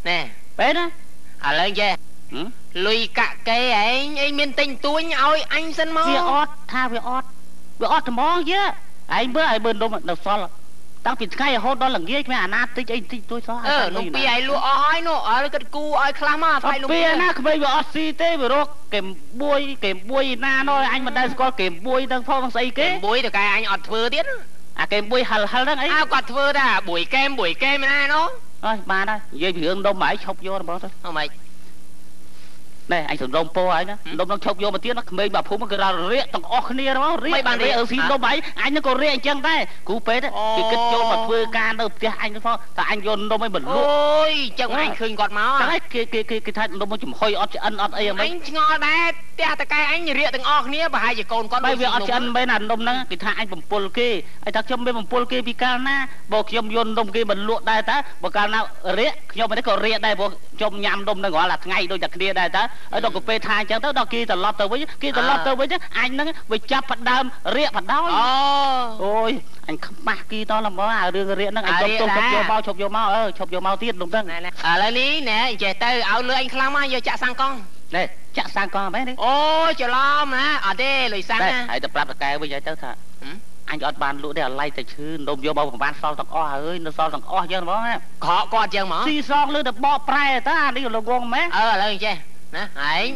ណែពេលណាឥឡូវចេះហឹមលុយកាក់គេឯងឯងមានទិញទួញឲ្យអញសិនមកវាអត់ថាវាអត់វាអត់ត្មងយើឯងមើលឲ្យមើលនំនៅសល់ តាំងពីថ្ងៃរហូតដល់ល្ងាចគ្មានអាណាតិចអីតិចទួយសោះអឺនោះពីឯងលក់អស់ហើយនោះឥឡូវគិតគូឲ្យខ្លះមកថ្លៃលុយពេលណាក្មេងវាអត់ស៊ីទេវារកកេមបួយកេមបួយណានោះអញមិនដែលស្គាល់កេមបួយទាំងផងស្អីគេគេមួយតកែអញអត់ធ្វើទៀតអាកេមបួយហិលហិលហ្នឹងអីអើគាត់ធ្វើដែរបួយកែមបួយកែមណានោះអើយបានហើយនិយាយពីរឿងនំហើយឈប់យកបងទៅអម៉េច ណែអញសំរងពោហើយណានំនឹងឈប់យកមកទៀតណាក្មេងបាភូមិគឺររាកទាំងអស់គ្នាហ្មងរាករាកអឺស៊ីនំហើយអញនឹងក៏រាកអញ្ចឹងដែរគ្រូពេទ្យគេគិតចូលមកធ្វើការនៅផ្ទះអញទៅផងតែអញយកនំឲ្យមិនលអូក់យចឹងអញឃើញគាត់មកតែគេគេគេគេថានំមកចំហុយអត់ឆ្អិនអត់អីហ្មអងញឆ្ងល់ដែរផ្ទះតកែអញរៀកទាំងអស់គ្នាប្រហែលជាកូនគាត់បើវាអត់ឆ្អិនមែនអានំហ្នឹងគេថាអញបំពល់គេហើយថាខ្ញុំមានបំពល់គេពីកាលណាបើខ្ញុំយកនំគេមិនលក់ដែរតើបើកាលណារាកខ្ញុំមិនក៏រាកដែរព្រោះខ្ញុំញ៉ាំនំហ្នឹងរាល់តែថ្ងៃដូចតែគ្នាដែរតើហើយដល់កាពេលថាអញ្ចឹងទៅដល់គេត្រឡប់ទៅវិញគេត្រឡប់ទៅវិញអញហ្នឹងវាចាប់ផ្ដើមរាកបដោយអូអូយអញខ្មាស់គេតឡមកអារឿងរាកហ្នឹងអញជប់ទុំជប់យកមកជប់យកមកអឺជប់យកមកទៀតនំហ្នឹងណែណែឥឡូវនេះណែចេះទៅឲ្យលុយអញខ្លាំងមកយកចាក់សាំងកង់ណែចាក់សាំងកងមែនទេអូច្រឡំណាអត់ទេលុយសាំងតែណាហើយទៅប្រាប់តកែវិញហើយទៅថាហឹមអញអត់បានលក់ទេអាឡៃតែឈឺនំយកមកប្រហែលសល់ទាំងអស់ហើយនៅសល់ទាំងអស់យ៉ាងហ្មងណាខកគាត់ចឹងហ្មងស៊ីសងលើតែបកប្រែតាអានេះលោកងម៉ែអឺឥឡូវចេះ ណាឯង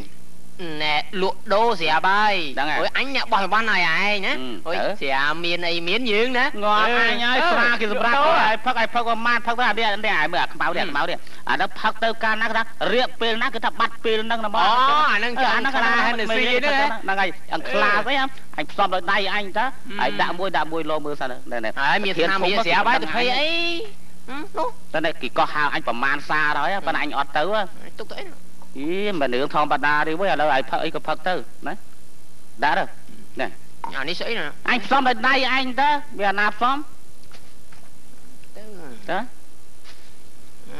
ណែលក់ដូរស្រាប់ហើយហ្នឹងហើយអូយអញអ្នកបោះវ៉ាន់ឲ្យឯងណាហឹមអូយទៅស្រាប់មានអីមានយើងណាងល់អញហើយស្រាគេសម្រាប់អូយហើយផឹកឲ្យផឹកប្រមាណផឹកទៅអានេះនេះឲ្យមើលអាខ្មៅនេះអាខ្មៅនេះអានោះផឹកទៅកាលណាគេថារៀបពេលណាគឺថាបាត់ពេលហ្នឹងណាមកអូអាហ្នឹងចាំខ្លាហេនស៊ីហ្នឹងណាហ្នឹងហើយអង្ខ្លាស្អីអញផ្សំដោយដៃអញតាហើយដាក់មួយដាក់មួយលោមើលសិនណែណែហើយមានស្នាមមានស្រាប់ហើយទៅភ័យអីហឹមនោះតែនេះគេកោះហៅអញប្រមាណសារហើយប៉ុន្តែអញអត់ទៅហ៎ទុកទៅអី អីមិនរឿងធម្មតាទេវើឥឡូវឲ្យផឹកអីក៏ផឹកទៅណាដាក់ទៅណែអានេះស្អីណាអញផ្សំដោយដៃអញទៅវាអាណាផ្សំទៅតាអឺ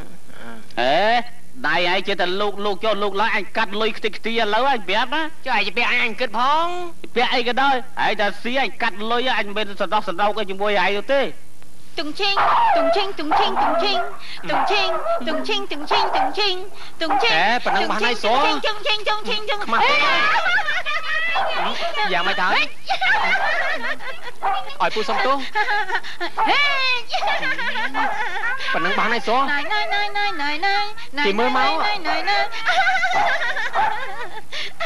អេដៃឯងចេះតែលោកលោកចុះលោកឡើងអញកាត់លុយខ្ទេចខ្ទីឥឡូវអញប្រាប់ណាចុះឯងពាក់អញគិតផងពាក់អីក៏ដោយហើយតែស៊ីអញកាត់លុយអញមិនសដោះសដោកអីជាមួយឯងនោះទេ តុងឈិងតុងឈិងតុងឈិងតុងឈិងតុងឈិងតុងឈិងតុងឈិងតុងឈិងតុងឈិងអេប៉ុណ្ណឹងបានហើយសួរតុងឈិង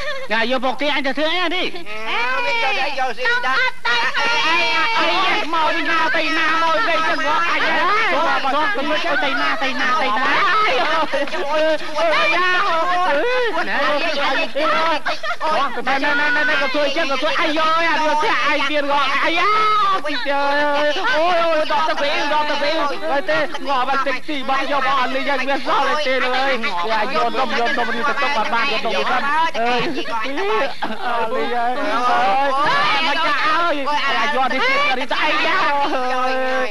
តុងឈិងតុងឈិងខ្មាស់ពេកយ៉ាងម៉េចទៅឲ្យពូសុំទោសប៉ុណ្ណឹងបានហើយសួរណៃណៃណៃណៃណៃណៃណៃគេមើលមកណៃណៃណៃណាយកមកទីអញទៅធ្វើអីនេះវាយកទៅយកស៊ីដែរអីមកវិញណាទៅណាមកវិញទៅងក់អញហ៎មកមកទៅទៅទៅណាទៅណាទៅណាអូយអូយយ៉ាអូយណែណែណែណែក៏ជួយចឹងក៏ជួយអាយយោអានេះទៅអាយទៀតងក់អាយ៉ាពីទៅអូយអូយដល់ទៅវិញដល់ទៅវិញហើយទេងក់បាត់ទឹកទីបងយកមកអត់លីយ៉ាងមានសល់ទេលើយយ៉ាយកដុំយកដុំនេះទៅទុកបាត់បានយកដុំទៅអើយ chị coi anh coi à, ly ơi mà cha ơi là do đi đi tay nhau rồi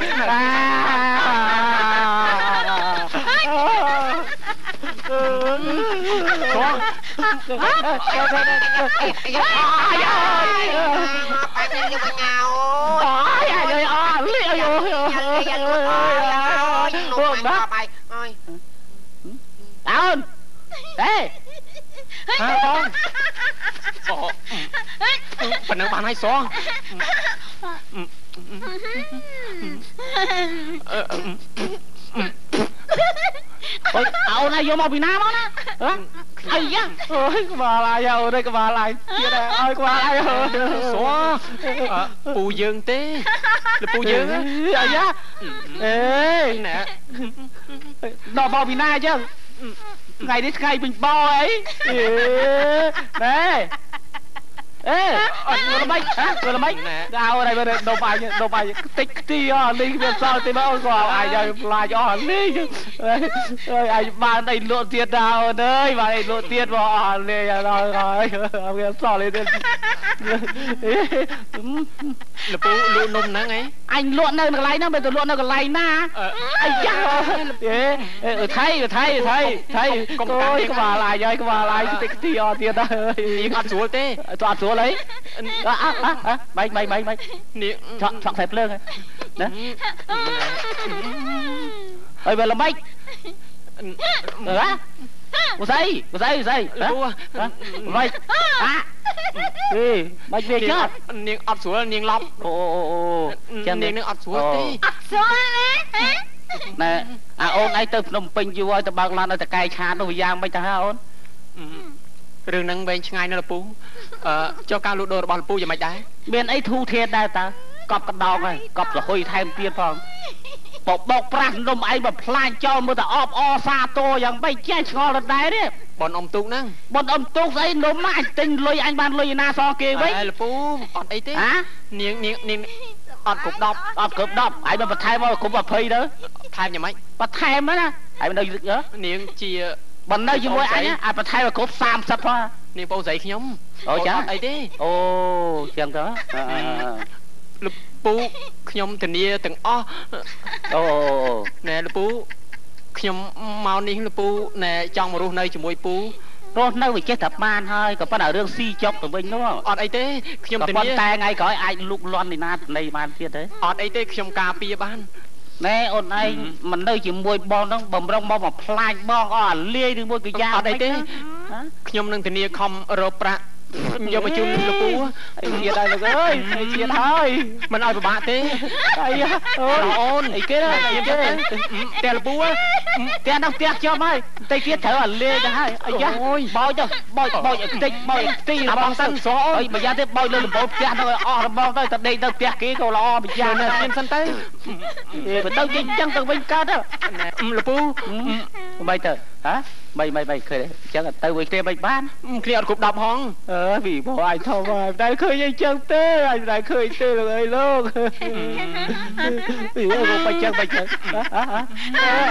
con Ơn Ê អីយ៉ាអើនហេហៅបងអូប៉ុណ្ណឹងបានហើយសួរអឺអូយអោនឲ្យយកមកពីណាមកណាអីយ៉ាអូយក្បាលអាយអូនក្បាលអាយទៀតឲ្យក្បាលអាយសួរពូយើងទេលពូយើងអាយ៉ាអេណែដល់មកពីណាអញ្ចឹង ថ្ងៃនេះថ្ងៃពេញបោអីអេណែ អេអត់ល្មិចហ៎ល្មិចដល់អីមើលដុំអាយដុំអាយតិចខ្ទីអស់នេះវាសល់ទេមកក៏អាយឲ្យខ្លាចអស់នេះអើយអាយបានអីលក់ទៀតដល់អូនអើយបានអីលក់ទៀតមកអស់នេះដល់ហើយវាសល់ទេលពូលក់នំហ្នឹងអីអញលក់នៅកន្លែងហ្នឹងមិនទៅលក់នៅកន្លែងណាអីយ៉ាអេថៃថៃថៃថៃកុំកាយក្បាលអាយហើយក្បាលអាយតិចទីអត់ទៀតហើយនាងអត់ស្រួលទេទៅអត់ស្រួលអីអើអើបែកបែកបែកបែកនាងឆក់ឆក់ខ្សែភ្លើងណាអើយបើល្មិចអើឧស្អីឧស្អីឧស្អីលពូបែកអាអេបែកវាចត់នាងអត់ស្រួលនាងឡប់អូអូអូចឹងនាងនឹងអត់ស្រួលទេសួរណាណែអាអូនឯងទៅភ្នំពេញយូរហើយទៅបើកឡាននៅតកែឆាតនោះយ៉ាងមិនទៅហ่าអូន រឿងហ្នឹងវែងឆ្ងាយណាស់លពូអឺចុះការលក់ដូររបស់លពូយ៉ាងម៉េចដែរមានអីធូរធានដែរតើកប់កដោកហើយកប់លហុយថែមទៀតផងបបោកប្រាស់នំឯងមកផ្លាញចោលមើលតែអបអសាតោយ៉ាងម៉េចចេះឆ្ងល់ដដែលទេបនអ៊ំទូកហ្នឹងបនអ៊ំទូកស្អីនំណាអញទិញលុយអញបានលុយឯណាសងគេវិញអើលពូអត់អីទេហានាងនាងនាងអត់គ្រប់10អត់គ្រប់10ហើយមកបន្ថែមមកគ្រប់20ទៅថែមយ៉ាងម៉េចបន្ថែមណាហើយមិននៅនាងជា បើនៅជាមួយអញអាបន្ថែមមកគ្រប់30ផងនាងបងស្រីខ្ញុំអូចាអត់អីទេអូចឹងទៅលពូខ្ញុំធានាទាំងអស់អូណែលពូខ្ញុំមកនេះលពូណែចង់មករស់នៅជាមួយពូរស់នៅវាចេះតែបានហើយក៏ប៉ុន្តែរឿងស៊ីចុកទៅវិញនោះអត់អីទេខ្ញុំក៏ធាប៉ុនាន្តែថ្ងៃក្រោយអាចលុកលន់នេះណានៃបានទៀតទេអត់អីទេខ្ញុំការពារបាន ណែអូនឯងមិននៅជាមួយបងហ្នឹងបំរុងមកមកផ្លាញបងអស់អាលាយឬមួយក៏យ៉ាងអត់អីទេខ្ញុំនឹងធានាខំរកប្រាក់ យកមកជូនលពូអីទៀតហើយលោកអើយអីទៀតហើយមិនឲ្យពិបាកទេអីអូនអូនអីគេអីគេតែលពូផ្ទះហ្នឹងផ្ទះខ្ញុំហើយតិចទៀតត្រូវអាលាយទៅហើយអាយ៉ាបោចទៅបោចបោចតិចបោចទីអាបងសិនស្រអូនអីម្យ៉ាងទៀតបោចលើលំបោផ្ទះហ្នឹងឲ្យអស់របងទៅតែដេកទៅផ្ទះគេក៏ល្អម្យ៉ាងនៅណាស់ស្មានសិនទៅបើទៅចេញចឹងទៅវិញកើតទៅលពូបីទៅហ៎បីបីបីឃើញចឹងទៅវិញគ្នាមិនបានគ្នាអត់គ្រប់10ហងអើពីបងអញធំហើយតែឃើញអីចឹងទេអញតែឃើញទេលោកអើយលោកពីមកបាច់ចឹងបាច់ចឹង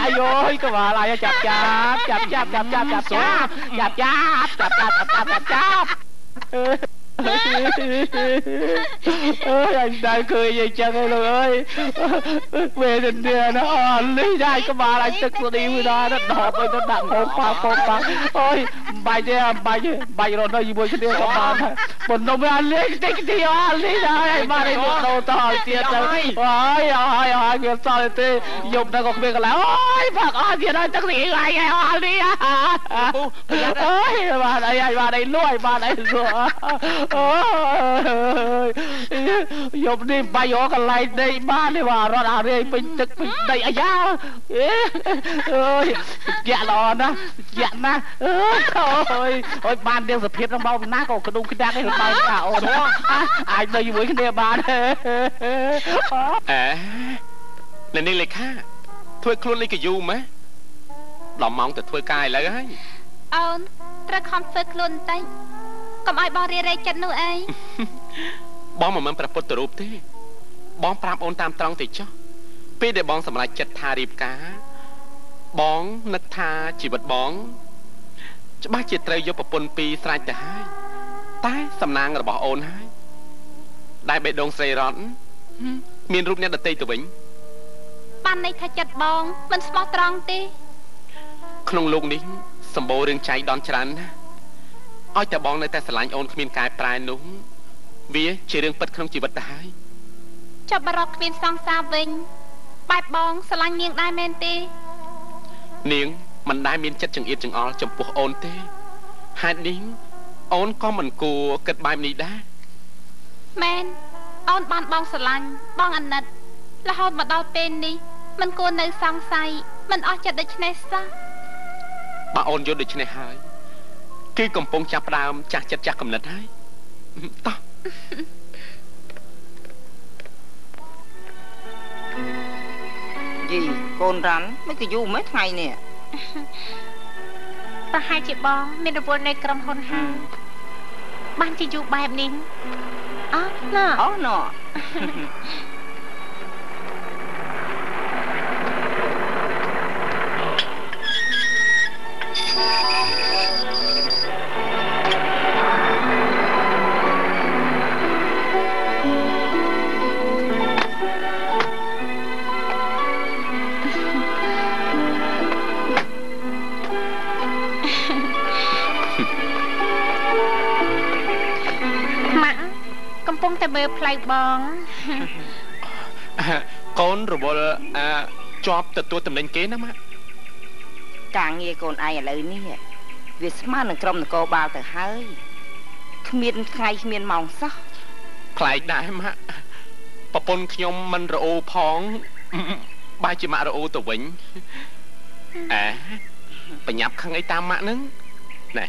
អាយយក្បាលអាយចាប់ចាប់ចាប់ចាប់ចាប់ចាប់ចាប់ចាប់ចាប់ចាប់ចាប់ចាប់ចាប់ចាប់ អើយអញដែរឃើញអញ្ចឹងឯងលោកអើយវេទនាណាអស់លីយ៉ាយក្បាលអញទឹកស្ដីមួយដល់ដល់ឲ្យទៅដាក់ពោប៉ាពោប៉ាអូយបាច់ទេបាច់ទេបាច់រត់ទៅជាមួយគ្នាក៏បានដែរប៉ុន្តែវាលេងតិចទីអស់លីយ៉ាយបានឲ្យទៅតទៀតទៅអើយអើយអើយវាសល់ទេយប់ទៅក៏គ្មានកន្លែងអូយផាក់អស់ទៀតហើយទឹកស្ដីអញអស់លីអូយបានអីបានអីលួយបានអីលួយអូយយប់នេះបាយអកន្លែងដីបានទេបាទរត់អារាយពេញទឹកពេញដីអាយ៉ាអើយជាក់ល្អណាស់ជាក់ណាស់អើយអូយអូយបានទាំងសភាពរបស់បណាក៏ក្ដុំក្ដាក់ឯងរបស់ថាអូនអាចនៅជាមួយគ្នាបានអេនៅនេះលេខាធ្វើខ្លួនលេខកយូម៉េដល់ម៉ោងទៅធ្វើការឥឡូវហើយអូនត្រូវខំធ្វើខ្លួនបន្តិច កុំឲ្យបងរារែកចិត្តនោះអីបងមិនមែនប្រពុតរូបទេ បងប្រាប់អូនតាមត្រង់ទៅចុះពេលដែលបងសម្រេចចិត្តថារៀបការ បងនឹកថាជីវិតបង ច្បាស់ជាត្រូវយកប្រពន្ធពីរស្រេចទៅហើយតែសំណាងរបស់អូនហើយដែលបេះដូងស្រីរតមានរូបអ្នកដតីទៅវិញបានន័យថាចិត្តបងមិនស្មោះត្រង់ទេ ក្នុងលោកនេះសម្បូររឿងចៃដនច្រើនណា ឲ្យតែបងនៅតែស្រឡាញ់អូនគ្មានកែប្រែនោះវាជារឿងពិតក្នុងជីវិតទៅហើយចាប់បរត់គ្មានសង្សារវិញបែបបងស្រឡាញ់នាងដែរមែនទេ នាងមិនដែលមានចិត្តចង្អៀតចង្អល់ចំពោះអូនទេហេតុនេះអូនក៏មិនគួរគិតបែបនេះដែរមែនអូនបានបងស្រឡាញ់បងអាណិតរហូតមកដល់ពេលនេះមិនគួរនៅសង្ស័យមិនអស់ចិត្តដូច្នេះសោះបើអូនយល់ដូច្នេះហើយ គឺកំពុងចាប់ផ្ដើមចាស់ចិត្តចាស់កំណត់ហើយតោះយីកូនរ៉ាន់មិនក៏យូរមិនថ្ងៃនេះប្រហែលជាបង មានរវល់នៅក្រុមហ៊ុនហើយបានជាយូរបែបនេះអោះណ៎អូណ៎ មើលផ្លូវបងកូនរវល់ជាប់ទទួលតំណែងគេណាម៉ាក់ការងារកូនឯងឥឡូវនេះវាស្មើនឹងក្រុមនគរបាលទៅហើយគ្មានថ្ងៃគ្មានម៉ោងសោះខ្លាចដែរម៉ាក់ប្រពន្ធខ្ញុំមិនរអូផងបែរជាម៉ាក់រអូទៅវិញអែបញ្ញាប់ខឹងអីតាមម៉ាក់នឹងណែ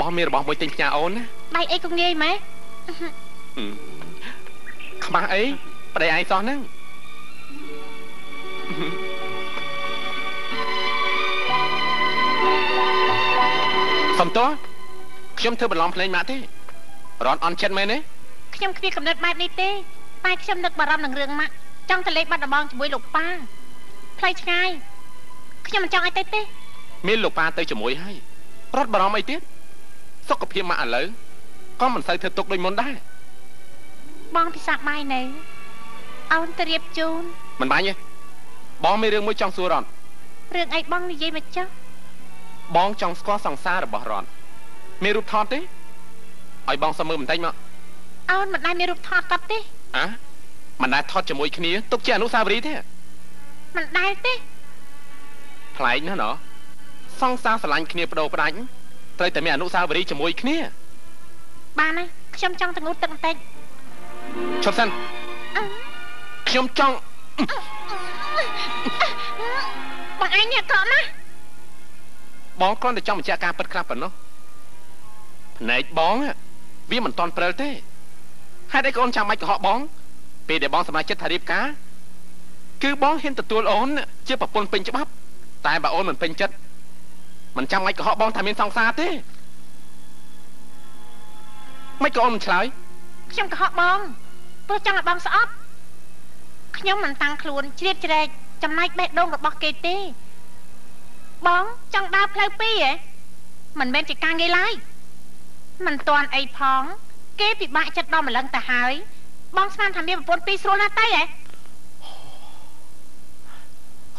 បោះមានរបស់មួយទិញផ្ញើអូនណាដៃអីក៏ងាយម៉ែ ខ្មាស់អីប្តីឯងសោះហ្នឹងសំតោះខ្ញុំធ្វើបន្លំភ្លេងម៉ាក់ទេរត់អន់ចិត្តមែនទេខ្ញុំគ្មានកំណត់បែបនេះទេតែខ្ញុំនឹកបារម្ភនឹងរឿងម៉ាក់ចង់ទៅលេខបាត់ដំបងជាមួយលោកប៉ាផ្លូវឆ្ងាយខ្ញុំមិនចង់ឲ្យទៅទេ មានលោកប៉ាទៅជាមួយហើយរត់បារម្ភអីទៀតសុខភាពម៉ាក់ឥឡូវក៏មិនសូវធ្វើទុកដូចមុនដែរ បងពិសាបាយនៅអូនទៅរៀបជូនមិនបាញ់ទេបងមានរឿងមួយចង់សួររនរឿងអីបងនិយាយមកចុះបងចង់ស្គាល់សង្សាររបស់រនមានរូបថតទេឲ្យបងសុំមើលបន្តិចមកអូនមិនដែលមានរូបថតគាត់ទេអះមិនដែលថតជាមួយគ្នាទុកជាអនុស្សាវរីយ៍ទេមិនដែលទេប្លែកណាស់ណោះសង្សារស្រឡាញ់គ្នាបដូរផ្ដាច់ត្រូវតែមានអនុស្សាវរីយ៍ជាមួយគ្នាបានហើយខ្ញុំចង់ទៅងូតទឹកបន្តិច ឈប់សិនខ្ញុំចង់បងឯងនេះក្រក់ណាស់បងគ្រាន់តែចង់បញ្ជាក់ការពិតខ្លះប៉ុណ្ណោះភ្នែកបងវាមិនតន់ព្រិលទេហេតុអីកូនចាំបាច់កុហកបង ពេលដែលបងសម្រេចចិត្តថារៀបការគឺបងហ៊ានទទួលអូន ជាប្រពន្ធពេញច្បាប់ តែបើអូនមិនពេញចិត្តមិនចាំបាច់កុហកបងថាមានសង្សារទេមិនក៏អូនមិនឆ្លើយ ខ្ញុំកុហកបងព្រោះចង់ឲ្យបងស្អប់ខ្ញុំមិនតាំងខ្លួនជ្រៀតជ្រែកចំណែកបេះដូងរបស់គេទេ បងចង់ដើរផ្លូវពីរហ៎មិនមែនជាការងាយឡើយមិនតាន់អីផង គេពិបាកចិត្តដល់ម្លឹងទៅហើយ បងស្មានថាមានប្រពន្ធពីរស្រួលណាស់តៃហ៎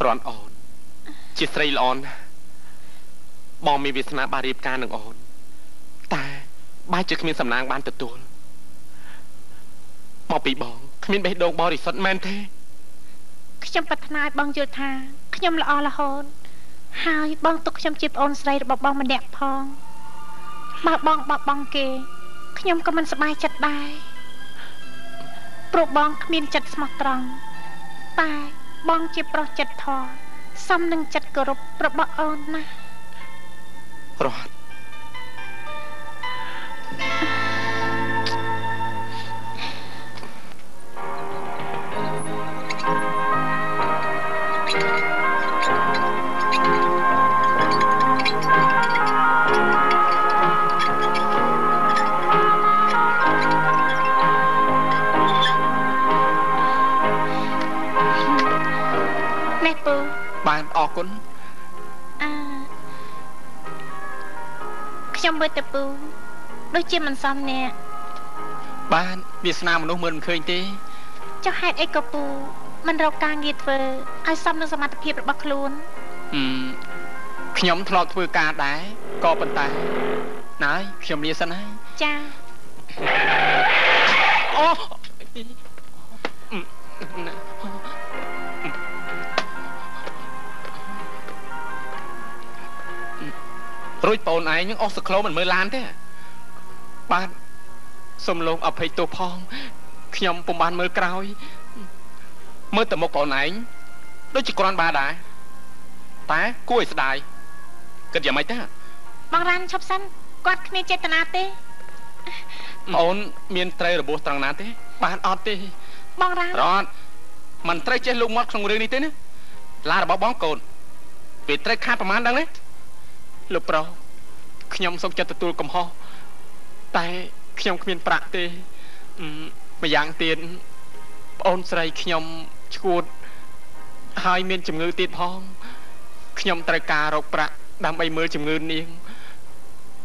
រនអូនជាស្រីល្អណាស់បងមានវាសនាបានរៀបការនឹងអូនតែបែរជាគ្មានសំណាងបានទទួល មកពីបងគ្មានបេះដូងបរិសុទ្ធមែនទេខ្ញុំប្រាថ្នាឲ្យបងយល់ថាខ្ញុំល្អរហូតហើយបងទុកខ្ញុំជាប្អូនស្រីរបស់បងម្នាក់ផងបើបងបោះបង់គេខ្ញុំក៏មិនសប្បាយចិត្តដែរព្រោះបងគ្មានចិត្តស្មោះត្រង់តែបងជាប្រុសចិត្តធម៌សមនឹងចិត្តគោរពរបស់អូនណាស់រត់នេះ ខ្ញុំមើលទៅពូដូចជាមិនសមអ្នកបានវាសនាមនុស្សមើលមិនឃើញទេចុះហេតុអីក៏ពូមិនរកការងារធ្វើឲ្យសមនឹងសមត្ថភាពរបស់ខ្លួនហឹមខ្ញុំធ្លាប់ធ្វើការដែរក៏ប៉ុន្តែណើយខ្ញុំលាសិនហើយចាអូ រួចបងឯងនឹងអស់សក្លោមិនមើលឡានទេបាទសុំលោកអភ័យទោសផងខ្ញុំពុំបានមើលក្រោយ មើលទៅមុខបងឯងដូចជាក្រាន់បាដែរតែគួរឲ្យស្ដាយគិតយ៉ាងម៉េចទេបងរ៉ាន់ឈប់សិនគាត់គ្មានចេតនាទេអូនមានត្រូវរបួសត្រង់ណាទេ បានអត់ទេ បងរ៉ាន់រត់មិនត្រូវចេះលូកមាត់ក្នុងរឿងនេះទេណាឡារបស់បងកូនវាត្រូវខាតប្រមាណដឹងទេ លោកប្រុសខ្ញុំសុខចិត្តទទួលកំហុសតែខ្ញុំគ្មានប្រាក់ទេអឺម្យ៉ាងទៀតប្អូនស្រីខ្ញុំឈួតហើយមានជំងឺទៀតផងខ្ញុំត្រូវការរកប្រាក់ដើម្បីមើលជំងឺនាង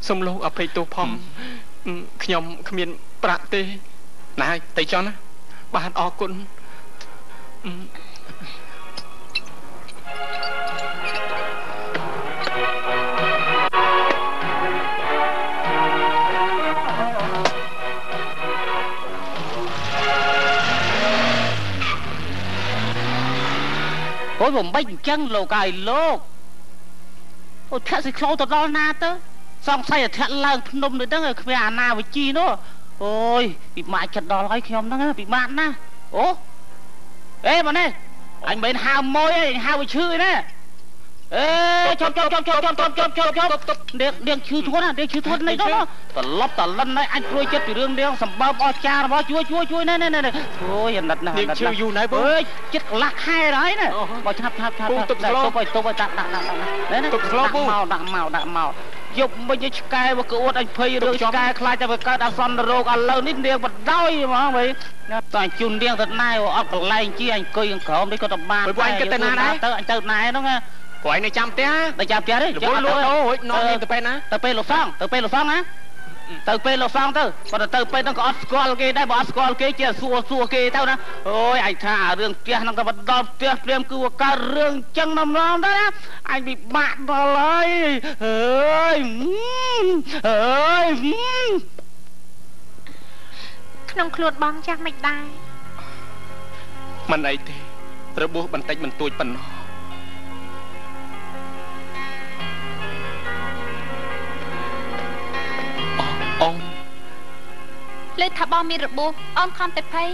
សូមលោកអភ័យទោសផងអឺខ្ញុំគ្មានប្រាក់ទេណាហើយទៅចុះណាបាទអរគុណ យបំបិចអញ្ចឹងលោកហើយលោកអូធាក់សិក្លោទៅដល់ណាទៅសង្ស័យតែធាក់ឡើងភ្នំនេះហ្នឹងគ្មានអាណាវិជីនោះអូយពិបាកចិត្តដល់ហើយខ្ញុំហ្នឹងពិបាកណាស់អូអេមកនេះអញមិនហៅម៉ួយទេអញហៅវិឈឺណា អេជប់ជប់ជប់ជប់ជប់ជប់ជប់ជប់ជប់នាងនាងឈឺធ្ងន់ណានាងឈឺធ្ងន់នេះនោះត្រឡប់តលិនហើយអញព្រួយចិត្តពីរឿងនាងសម្បើមអស្ចារ្យរបស់ជួយជួយជួយណែណែណែអូយអាណិតណាស់អានាងណិតឈឺណាស់យូរណាស់បងអើយចិត្តកន្លះខែហើយណាអូបើឆាប់ឆាប់ឆាប់ពូទុកស្លទុកឲ្យទុកឲ្យដាក់ដាក់ដាក់ដាក់ណែណាទុកស្លពូដាក់មកដាក់មកដាក់មកយប់មិញឆ្កែមកក្អួតអញភ័យទុរឿងកចំឆ្កែខ្លាចតែវាកើតអសន្នរោគឥឡូវនេះនាងបដោយហ្មងវិញតែជូននាងទៅណែអត់កន្លែងជាអញអង្គុយខាងក្រោមនេះក៏ទៅបានបើពួកអញគិតទៅណាដែរទៅអញទៅណែហ្នឹងណា ព្រោះឯងនៅចាំផ្ទះទៅចាំផ្ទះទេរវល់លក់ដូររួចនាំនាងទៅពេលណាទៅពេលលោកសងទៅពេលលោកសងណាទៅពេលលោកសងទៅគាត់ទៅពេលហ្នឹងក៏អត់ស្គាល់គេដែរបើអត់ស្គាល់គេជាសួរសួរគេទៅណាអូយអញថាអារឿងផ្ទះហ្នឹងទៅមកដល់ផ្ទះព្រាមគឺវាកើតរឿងចឹងដំណំទៅណាអញពិបាកដល់ហើយអើយអើយក្នុងខ្លួនបងចាស់មិនដែរមិនអីទេរបួសបន្តិចបន្តួចប៉ុណ្ណោះ អូនលើថាបងមានរបួសអូនខំតែភ័យ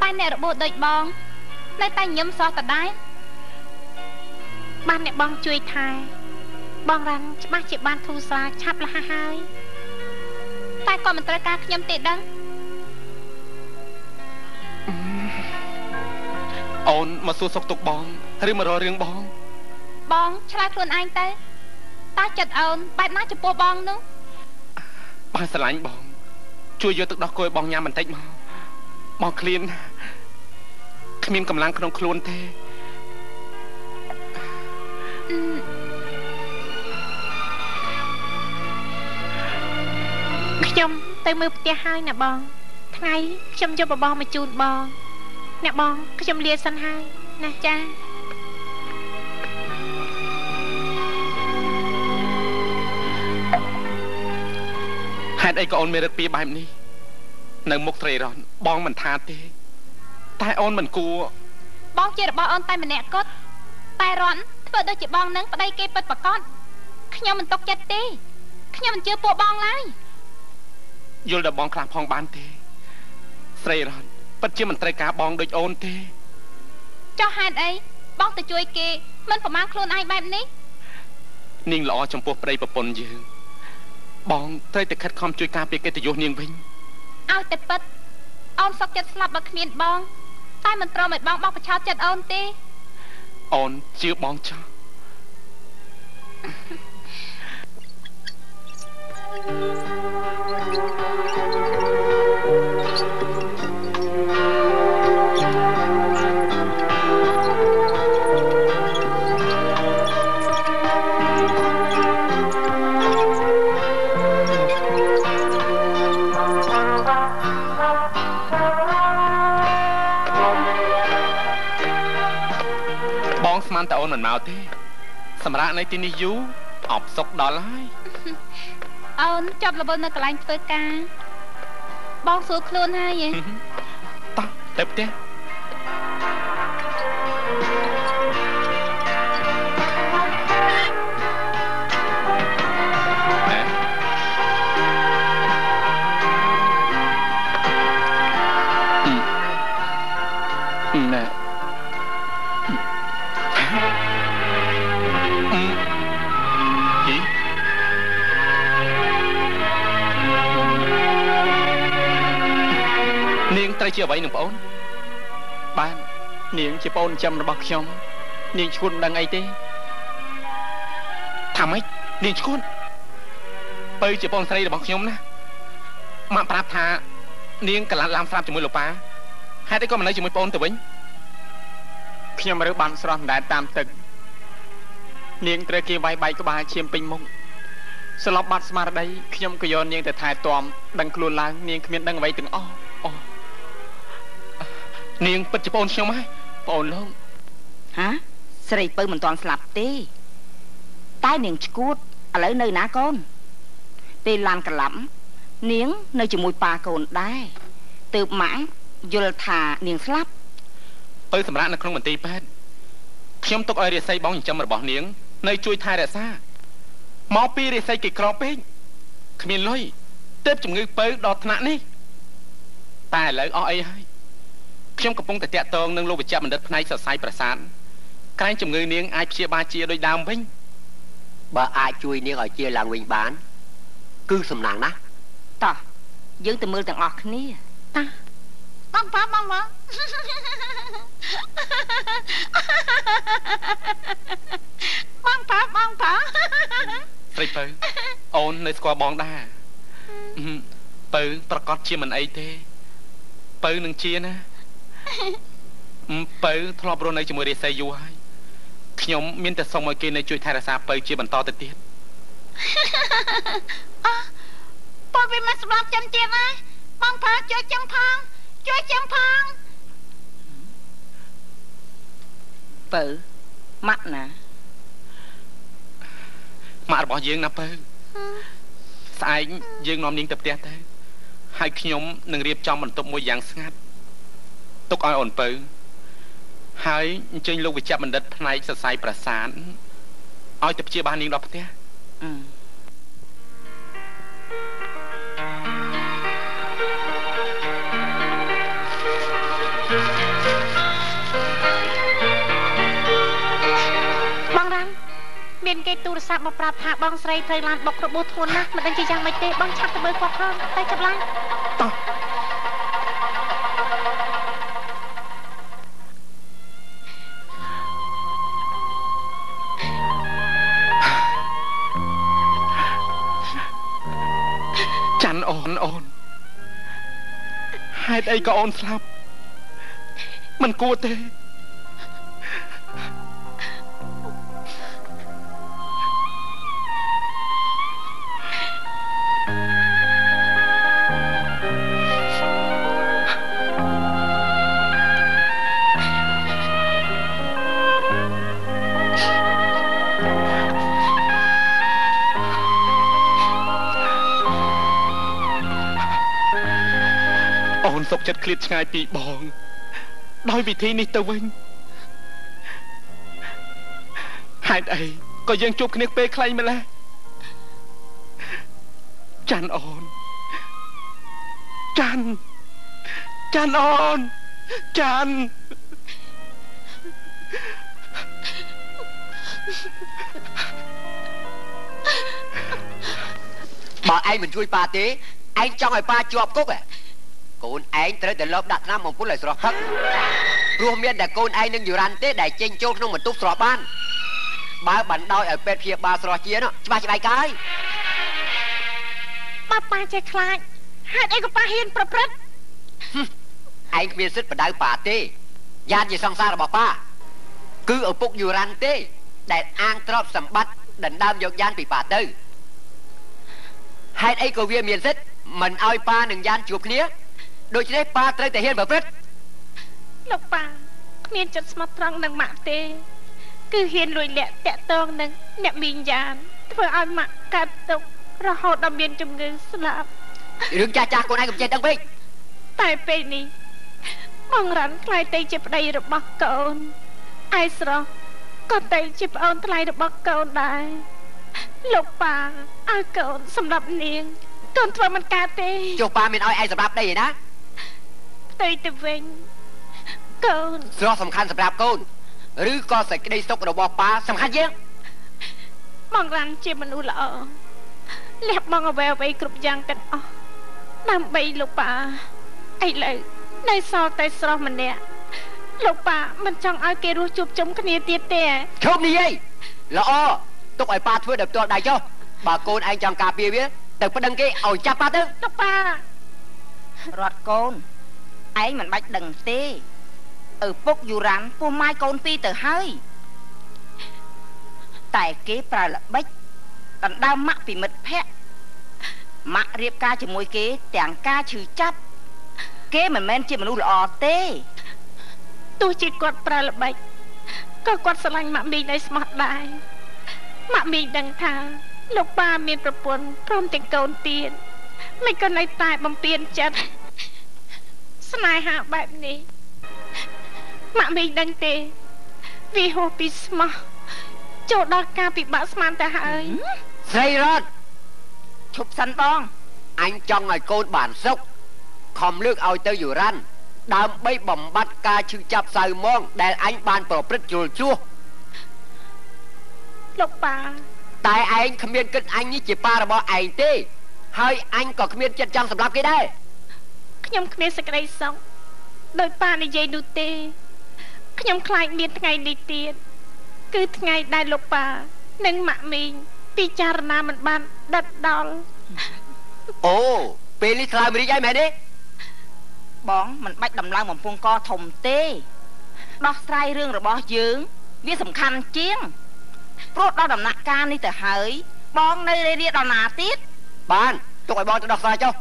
តែអ្នករបួសដូចបងនៅតែញឹមសោះតដែរបានអ្នកបងជួយថែបងរ៉ាន់ច្បាស់ជាបានធូរស្រាលឆាប់លះហើយតែក៏មិនត្រូវការខ្ញុំទេដឹងអូនមកសួរសុខទុក្ខបងឬមករករឿងបង បងឆ្លើយខ្លួនឯងទៅតើចិត្តអូនបែបណាចំពោះបងនោះ បានស្រឡាញ់បង ជួយយកទឹកដោះគោឲ្យបងញ៉ាំបន្តិចមកបងឃ្លានគ្មានកម្លាំងក្នុងខ្លួនទេអឺខ្ញុំទៅមើលផ្ទះហើយណាបង ថ្ងៃខ្ញុំយកបបរមកជូនបងអ្នកបងខ្ញុំលាសិនហើយណាចា ហេតុអីក៏អូនមានរិទ្ធពីបែបនេះនៅមុខត្រីរនបងមិនថាទេ តែអូនមិនគួរបងជារបស់អូនតែម្នាក់គត់តែរន់ធ្វើដូចជាបងនឹងប្តីគេពិតប្រកបខ្ញុំមិនຕົកចិត្តទេខ្ញុំមិនជឿពួកបងឡើយយល់ដល់បងខ្លះផងបានទេស្រីរនពិតជាមិនត្រូវការបងដូចអូនទេចោះហេតុអីបងទៅជួយគេមិនប្រមាណខ្លួនឯងបែបនេះនាងល្អចំពោះប្តីប្រពន្ធយើង បងត្រូវតែខិតខំជួយការពារកិត្តិយសនាងវិញឲ្យតែពិតអូនសុកចិត្តស្លាប់បើគ្មានបង តែមិនព្រមឲ្យបងបោះប្រឆោតចិត្តអូនទេអូនជឿបងចោះបងស្មាន នមិនមកទេ សម្រាប់នៅទីនេះយូរអបសុកដល់ហើយអូនចាប់រវល់នៅកន្លែងធ្វើការបងសួរខ្លួនហើយឯងតោះទៅផ្ទះ ជាអ្វីនឹងប្អូនបាននាងជាប្អូនចិញ្ចឹមរបស់ខ្ញុំនាងឈួនមិនដឹងអីទេថាម៉េចនាងឈួនបើជាប្អូនស្រីរបស់ខ្ញុំណាម៉ាក់ប្រាប់ថា នាងកលាត់ឡាមស្រាប់ជាមួយលោកប៉ាហេតុអីក៏មិននៅជាមួយប្អូនទៅវិញខ្ញុំរើបានស្រស់មិនដែលតាមទឹកនាងត្រូវគេវាយបែកក្បាលឈាមពេញមុខស្លាប់បាត់ស្មារតីខ្ញុំក៏យកនាងទៅថែទាំដឹងខ្លួនឡើងនាងគ្មានដឹងអ្វីទាំងអស់អូ នាងពិតជាប្អូនខ្ញុំហើយប្អូនលោកហាស្រីពៅមិនទាន់ស្លាប់ទេតែនាងឈួតឥឡូវនៅណាកូនពេលឡានកន្លាប់នាងនៅជាមួយប៉ាកូនដែរទើបម៉ាក់យល់ថានាងស្លាប់ពៅសម្រាប់នៅក្នុងមន្ទីរពេទ្យខ្ញុំទុកឲ្យរាសីបងចិញ្ចឹមរបស់នាង នៅជួយថែរក្សាមកពីរាសីគេក្រពេកគ្មានលុយទើបជំងឺពៅដល់ថ្នាក់នេះតែឥឡូវអស់អីហើយ ខ្ញុំកំពុងតែតាក់ទងនឹងលោកវិជ្ជបណ្ឌិតផ្នែកសរសៃប្រសាទក្រែងជំងឺនាងអាចព្យាបាលជាដោយដើមវិញបើអាចជួយនាងឲ្យជាឡើងវិញបាន គឺសំណាងណាស់តោះយើងទៅមើលទាំងអស់គ្នាបងប៉ាបងបងបងប៉ាបងប៉ាស្រីពៅអូននៅស្គាល់បងដែរអឺពៅប្រកាសជាមិនអីទេ ពៅនឹងជាណា អឺពៅធ្លាប់រស់នៅជាមួយរាសីយូរហើយខ្ញុំមានតែសុំឲ្យគេនៅជួយថែរក្សាពៅជាបន្តទៅទៀតបងវាមិនស្លាប់ចាំទៀតណាបងប៉ាជួយចាំផងជួយចាំផងពៅម៉ាក់ណាម៉ាក់របស់យើងណាពៅស្អែកយើងនាំនាងទៅផ្ទះទៅហើយខ្ញុំនឹងរៀបចំបន្ទប់មួយយ៉ាងស្ងាត់ ទុកឲ្យអូនពៅហើយអញ្ជើញលោកវិជ្ជបណ្ឌិតផ្នែកសរសៃប្រសាទឲ្យទៅព្យាបាលនាងដល់ផ្ទះអឺបងរ៉ាំមានគេទូរស័ព្ទមកប្រាប់ថាបងស្រីត្រូវឡានបុករបួសធ្ងន់ណាស់មិនដឹងជាយ៉ាងម៉េចទេបងឆាប់ទៅមើលគាត់ផងទៅចាប់ឡានតោះ អីក៏អូនស្លាប់មិនគួរទេ ឃ្លាតឆ្ងាយពីបង ដោយវិធីនេះទៅវិញហេតុអីក៏យើងជួបគ្នាពេលខ្លីម្ល៉េះចាន់អូនចាន់ចាន់អូនចាន់បើឯងមិនជួយប៉ាទេឯងចង់ឲ្យប៉ាជាប់គុកហ៎ កូនឯងត្រូវតែលបដាក់ថ្នាំបំពុលឲ្យស្រស់ផឹកព្រោះមានតែកូនឯងនឹងយូរ៉ាន់ទេដែលចេញចូលក្នុងបន្ទប់ស្រស់បានបើបណ្ដោយឲ្យពេទ្យព្យាបាលស្រស់ជានោះច្បាស់ច្បាស់កាយបើប៉ាចេះខ្លាចហេតុអីក៏ប៉ាហ៊ានប្រព្រឹត្តឯងគ្មានសិទ្ធិបដៅប៉ាទេយ៉ានជាសង្សាររបស់ប៉ាគឺឪពុកយូរ៉ាន់ទេ ដែលអាងទ្រព្យសម្បត្តិដណ្ដើមយកយ៉ានពីប៉ាទៅហេតុអីក៏វាមានសិទ្ធិមិនឲ្យប៉ានិងយ៉ានជួបគ្នា ដូច្នេះប៉ាត្រូវតែហ៊ានប្រព្រឹត្តលោកប៉ាគ្មានចិត្តស្មោះត្រង់នឹងម៉ាក់ទេ គឺហ៊ានលួចលាក់តាក់តងនឹងអ្នកមីងយ៉ានធ្វើឲ្យម៉ាក់កើតទុក្ខរហូតដល់មានជំងឺស្លាប់រឿងចាស់ចាស់កូនឯងកុំចេះដឹងពេកតែពេលនេះបងរ៉ាន់ខ្លាយទៅជាប្តីរបស់កូនឯស្រស់ក៏ទៅជាប្អូនថ្លៃរបស់កូនដែរលោកប៉ាឲ្យកូនសម្រាប់នាងកូនធ្វើមិនកើតទេចុះប៉ាមានឲ្យឯងសម្រាប់ដីឯណា ផ្ទុយទៅវិញកូនស្រស់សំខាន់សម្រាប់កូនឬក៏សេចក្តីសុខរបស់ប៉ាសំខាន់ជាងបងរ៉ាន់ជាមនុស្សល្អលះបង់អ្វីអ្វីគ្រប់យ៉ាងទាំងអស់ដើម្បីលោកប៉ាឥឡូវនៅសល់តែស្រស់ម្នាក់លោកប៉ាមិនចង់ឲ្យគេរស់ជួបជុំគ្នាទៀតទេឈប់និយាយល្អទុកឲ្យប៉ាធ្វើដោយផ្ទាល់ដៃចុះបើកូនឯងចង់ការពារវាទៅប្តឹងគេឲ្យចាប់ប៉ាទៅលោកប៉ារត់កូន ឯងមិនបាច់ដឹងទេឪពុកយូរ៉ាន់ពោះម៉ាយកូនពីរទៅហើយតែគេប្រើល្បិចដណ្ដើមម៉ាក់ពីមិត្តភ័ក្តិម៉ាក់រៀបការជាមួយគេទាំងការឈឺចាប់គេមិនមែនជាមនុស្សល្អទេទោះជាគាត់ប្រើល្បិចក៏គាត់ស្រឡាញ់ម៉ាក់មីងដោយស្មោះដែរម៉ាក់មីងដឹងថា លោកប៉ាមានប្រពន្ធព្រមទាំងកូនទៀតមិនក៏នៅតែបំពេញចិត្ត ស្នេហាបែបនេះម៉ាក់មីងដឹងទេវាហួសពីស្មោះចូលដល់ការពិបាកស្មានទៅហើយស្រីរត់ឈប់សិនបងអញចង់ឲ្យកូនបានសុខខំលើកឲ្យទៅយូរ៉ាន់ដើម្បីបំបត្តិការឈឺចាប់សៅហ្មង ដែលអញបានប្រព្រឹត្តជ្រុលជួសលោកប៉ាតែឯងគ្មានគិតអញនេះជាប៉ារបស់ឯងទេ ហើយអញក៏គ្មានចិត្តចង់សម្លាប់គេដែរ ខ្ញុំគ្មានសេចក្តីសុខដោយប៉ានិយាយនោះទេខ្ញុំខ្លាចមានថ្ងៃនេះទៀតគឺថ្ងៃដែលលោកប៉ានិងម៉ាក់មីងពិចារណាមិនបានដិតដល់អូពេលនេះថ្លើមរីកហើយមែនទេបងមិនបាច់ដំឡើងបំពង់កធំទេដោះស្រាយរឿងរបស់យើង វាសំខាន់ជាងព្រោះដល់ដំណាក់កាលនេះទៅហើយ បងនៅរេរាដល់ណាទៀតបានទុកឲ្យបងទៅដោះស្រាយចុះ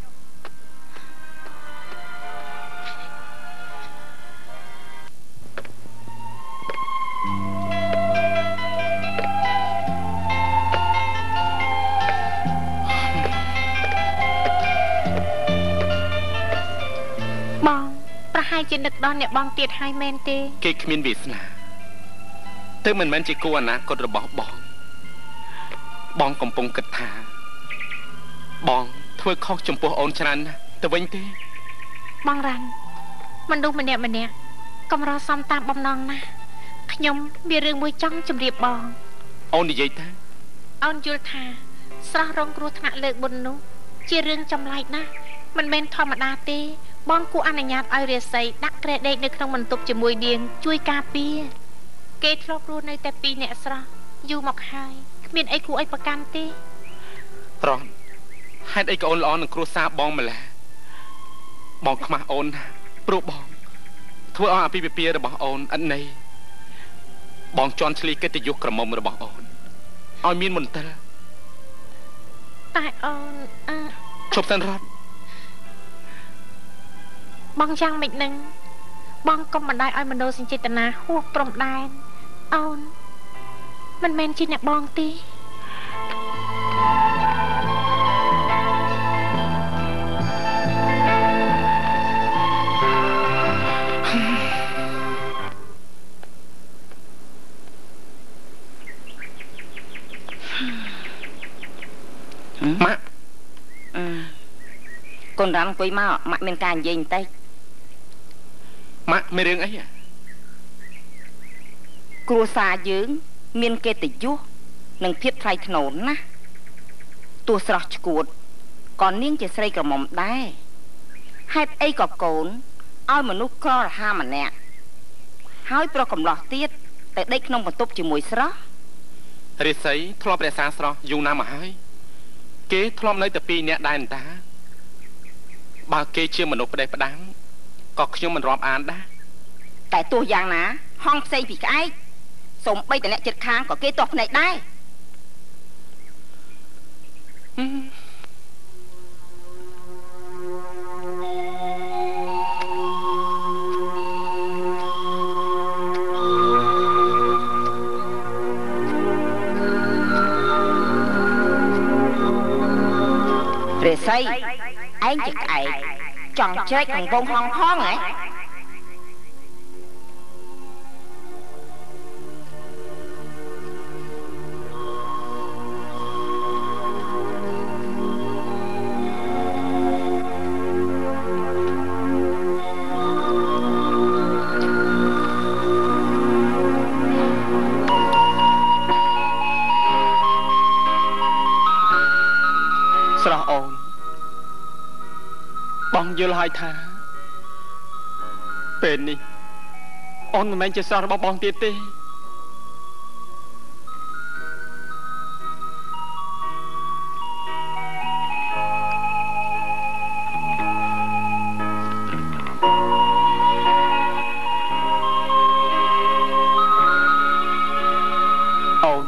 ជានឹកដល់អ្នកបងទៀតហើយមែនទេ គេគ្មានវាសនាទៅមិនមែនជាគូអនាគតរបស់បង បងកំពុងគិតថា បងធ្វើខុសចំពោះអូនច្រើនណាស់ទៅវិញទេ បងរ៉ាន់មនុស្សម្នាក់ម្នាក់កំរសំតាមបំណងណាស់ខ្ញុំមានរឿងមួយចង់ជម្រាបបង អូននិយាយទៅអូនយល់ថាស្រស់រងគ្រោះថ្នាក់លើកបុណ្យនោះ ជារឿងចម្លែកណាស់មិនមែនធម្មតាទេ បងគួរអនុញ្ញាតឲ្យរាសីដាក់ក្រែដេកនៅក្នុងបន្ទប់ជាមួយនាង ជួយការពារគេធ្លាប់រស់នៅតែពីរអ្នកស្រស់យូរមកហើយគ្មានអីគួរឲ្យប្រកាន់ទេរ៉នហេតុអីក៏អូនល្អនឹងគ្រួសារបងម្ល៉េះបងខ្មាស់អូនណាស់ព្រោះបង ធ្វើឲ្យអាពាហ៍ពិពាហ៍របស់អូនឥតន័យបងជន់ឈ្លីកិត្តិយសក្រមុំរបស់អូនឲ្យមានមន្ទិលតែអូនអឺជប់សិនរត់ បងយ៉ាងម៉េចនឹងបងកុំបណ្ដាយឲ្យមនោសញ្ចេតនាហួសព្រំដែនអូនមិនមែនជាអ្នកបងទេម៉ាក់កូនរ៉ាំអង្គុយមកម៉ាក់មានការនិយាយបន្តិច ម៉ាក់មានរឿងអីហ៎គ្រួសារយើង មានកិត្តិយសនិងភាពថ្លៃថ្នូរណាស់ទោះស្រស់ឆ្កួតក៏នាងជាស្រីក្រមុំដែរហេតុអីក៏កូនឲ្យមនុស្សក្ររហាម្នាក់ហើយប្រុសកំឡោះទៀតទៅដេកក្នុងបន្ទប់ជាមួយស្រស់រិស័យធ្លាប់រក្សាស្រស់យូរណាស់មកហើយគេធ្លាប់នៅតែពីរនាក់ដែរតាបើគេជាមនុស្សផ្ដេសផ្ដាំ ក៏ខ្ញុំមិនរាប់អានដែរតែទោះយ៉ាងណាហងផ្សេងពីក្អែកសូម្បីតែអ្នកចិត្តខាងក៏គេទាស់ភ្នែកដែរព្រះសីឯងជាក្អែក ចង់ជ្រែកក្នុងវងហងផងហ៎ស្រស់អូន បងយល់ហើយថា ពេលនេះអូនមិនមែនជាស្រស់របស់បងទៀតទេអូន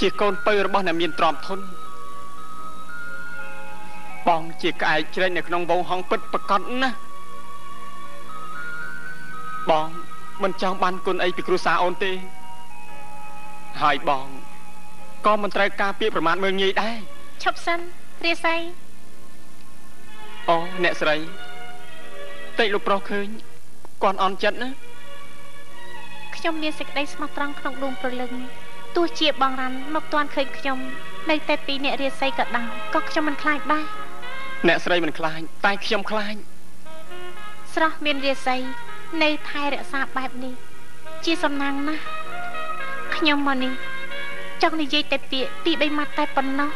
ជាកូនពៅរបស់អ្នកមានទ្រព្យធនបង ជាក្អែកជ្រែកនៅក្នុងវងហងពិតប្រកបណាស់បងមិនចង់បានគុណអីពីគ្រួសារអូនទេ ហើយបងក៏មិនត្រូវការពាក្យប្រមាថមើលងាយដែរឈប់សិនរាសីអូអ្នកស្រីតិចលោកប្រុសឃើញគាត់អន់ចិត្តណាខ្ញុំមានសេចក្តីស្មោះត្រង់ក្នុងដួងព្រលឹងទោះជាបងរ៉ាន់មកទាន់ឃើញខ្ញុំ នៅតែពីអ្នករាសីក៏ដោយក៏ខ្ញុំមិនខ្លាចដែរ អ្នកស្រីមិនខ្លាចតែខ្ញុំខ្លាចស្រស់មានរាសីនៅថែរក្សាបែបនេះ ជាសំណាងណាស់ខ្ញុំមកនេះចង់និយាយតែពាក្យពីរបីម៉ាត់តែប៉ុណ្ណោះ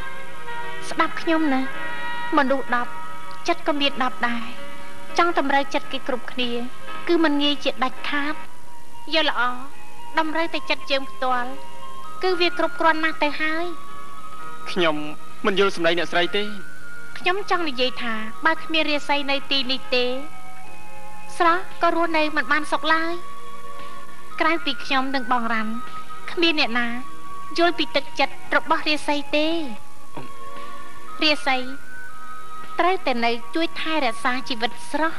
ស្ដាប់ខ្ញុំណាមនុស្ស10ចិត្តក៏មាន10ដែរចង់តម្រូវចិត្តគេគ្រប់គ្នា គឺមិនងាយជាដាច់ខាតយល់ល្អតម្រូវតែចិត្តយើងផ្ទាល់គឺវាគ្រប់គ្រាន់ណាស់ទៅហើយខ្ញុំមិនយល់សម្ដីអ្នកស្រីទេ ខ្ញុំចង់និយាយថាបើគ្មានរាសីនៅទីនេះទេ ស្រស់ក៏រស់នៅមិនបានសុខឡើយក្រៅពីខ្ញុំនិងបងរ៉ាន់គ្មានអ្នកណាយល់ពីទឹកចិត្តរបស់រាសីទេរាសីត្រូវតែនៅជួយថែរក្សាជីវិតស្រស់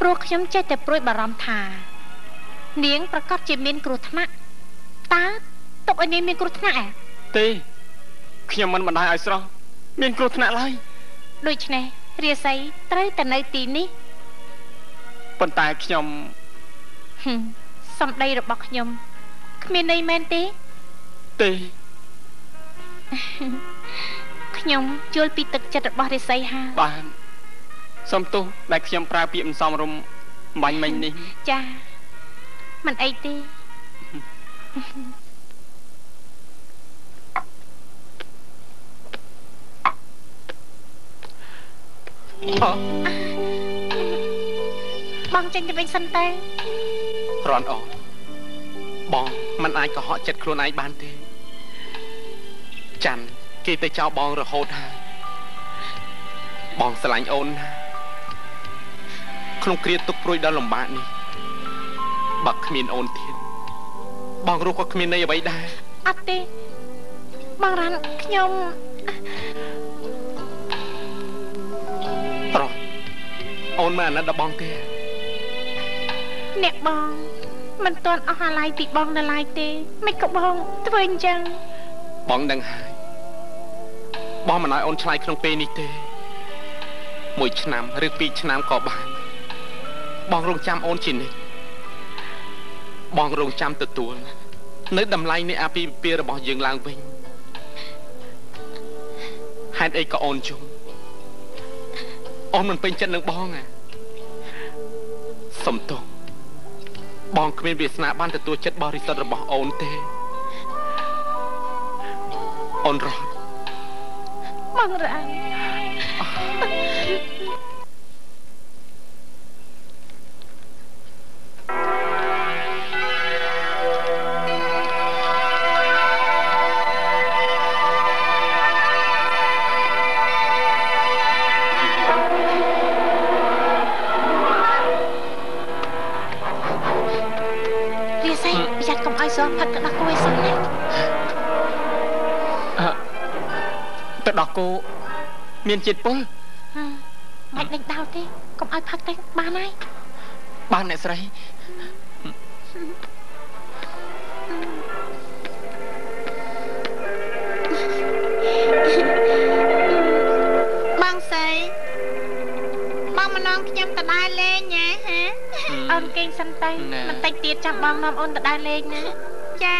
ព្រោះខ្ញុំចេះតែព្រួយបារម្ភថា នាងប្រកាសជាមានគ្រោះថ្នាក់តើទុកឲ្យនាងមានគ្រោះថ្នាក់អ្ហ៎ទេខ្ញុំមិនបណ្ដាយឲ្យស្រស់ មានគ្រោះថ្នាក់ឡើយដូច្នេះរាសីត្រូវតែនៅទីនេះប៉ុន្តែខ្ញុំហឹមសម្ដីរបស់ខ្ញុំគ្មានន័យមែនទេទេខ្ញុំយល់ពីទឹកចិត្តរបស់រិស័យហើយបានសុំទោសដែលខ្ញុំប្រើពាក្យមិនសមរម្យបាញ់មិញនេះចាមិនអីទេអូ បងចេញទៅវិញសិនទៅរនអូនបងមិនអាចកុហកចិត្តខ្លួនឯងបានទេច័ន្ទគេទៅចោលបងរហូតហើយបងស្រឡាញ់អូនណាស់ក្នុងគ្រាទុកព្រួយដល់លំបាកនេះបើគ្មានអូនទៀតបងរស់ក៏គ្មានន័យអ្វីដែរអត់ទេបងរ៉ាន់ខ្ញុំ ប្រុសអូនមិនអាណិតដល់បងទេអ្នកបងមិនទាន់អស់អាល័យពីបងនៅឡើយទេមិនក៏បងធ្វើអញ្ចឹងបងដឹងហើយបងមិនឲ្យអូនឆ្លៃក្នុងពេលនេះទេមួយឆ្នាំឬពីរឆ្នាំក៏បានបងរងចាំអូនជានិច្ចបងរងចាំទទួលនៅតម្លៃនៃអាពាហ៍ពិពាហ៍របស់យើងឡើងវិញហេតុអីក៏អូនជុំ អូនមិនពេញចិត្តនឹងបងអាសំទោសបងគ្មានវាសនាបានទទួលចិត្តបរិសុទ្ធរបស់អូនទេអូនរត់បងរាំងរា មានជាតិពុលហឹមមិនដេញដោលទេកុំឲ្យផឹកទេបានហើយបានអ្នកស្រីបងស្រីបងម្នងខ្ញុំទៅដើរលេងណាហ៎អូនគេងសិនទៅបន្តិចទៀតចាំបងនាំអូនទៅដើរលេងណាចា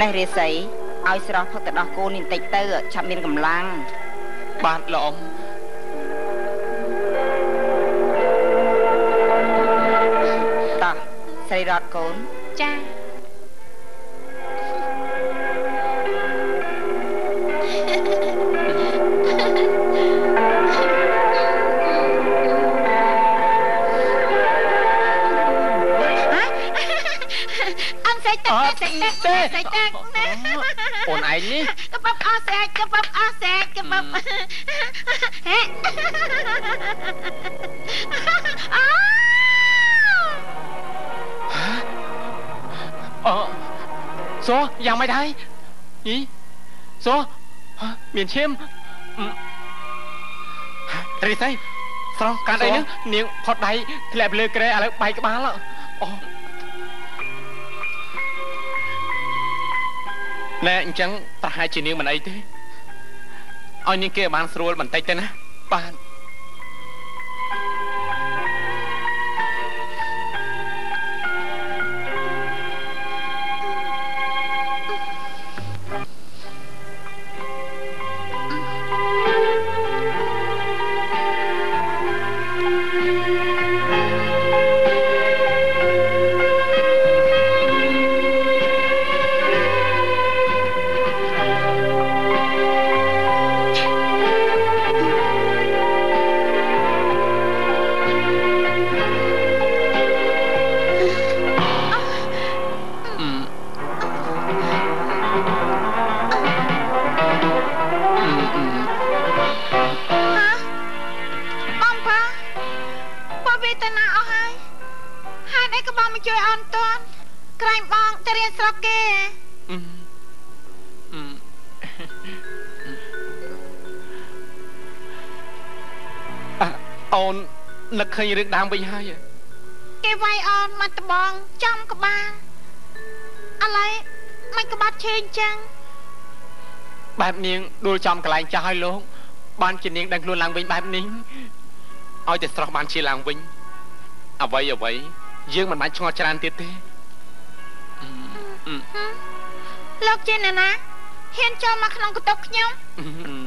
នេះរាសី ឲ្យស្រស់ផឹកទៅដោះគោនេះបន្តិចទៅឆាប់មានកម្លាំងបាទលោកអ៊ំតោះស្រីរតកូនចា មានឈាមអឺរីស័យស្រស់កាត់អីហ្នឹងនាងផុតដៃធ្លាក់ពីលើក្រែឥឡូវបែកក្បាលអូណែអញ្ចឹងប្រហែលជានាងមិនអីទេឲ្យនាងគេឲ្យបានស្រួលបន្តិចទៅណា ឃើញរឿងដើមវិញហើយគេវាយអូនមកត្បងចំក្បាលឥឡូវមិនក្បាត់ឈើអញ្ចឹងបែបនាងដួលចំកន្លែងចាស់ឲ្យលោកបានជានាងដឹងខ្លួនឡើងវិញបែបនេះឲ្យតែស្រស់បានជាឡើងវិញអ្វីអ្វីយើងមិនបាច់ឆ្ងល់ច្រើនទៀតទេអឺអឺលោកជាអ្នកណាហ៊ានចូលមកក្នុងកន្តុកខ្ញុំ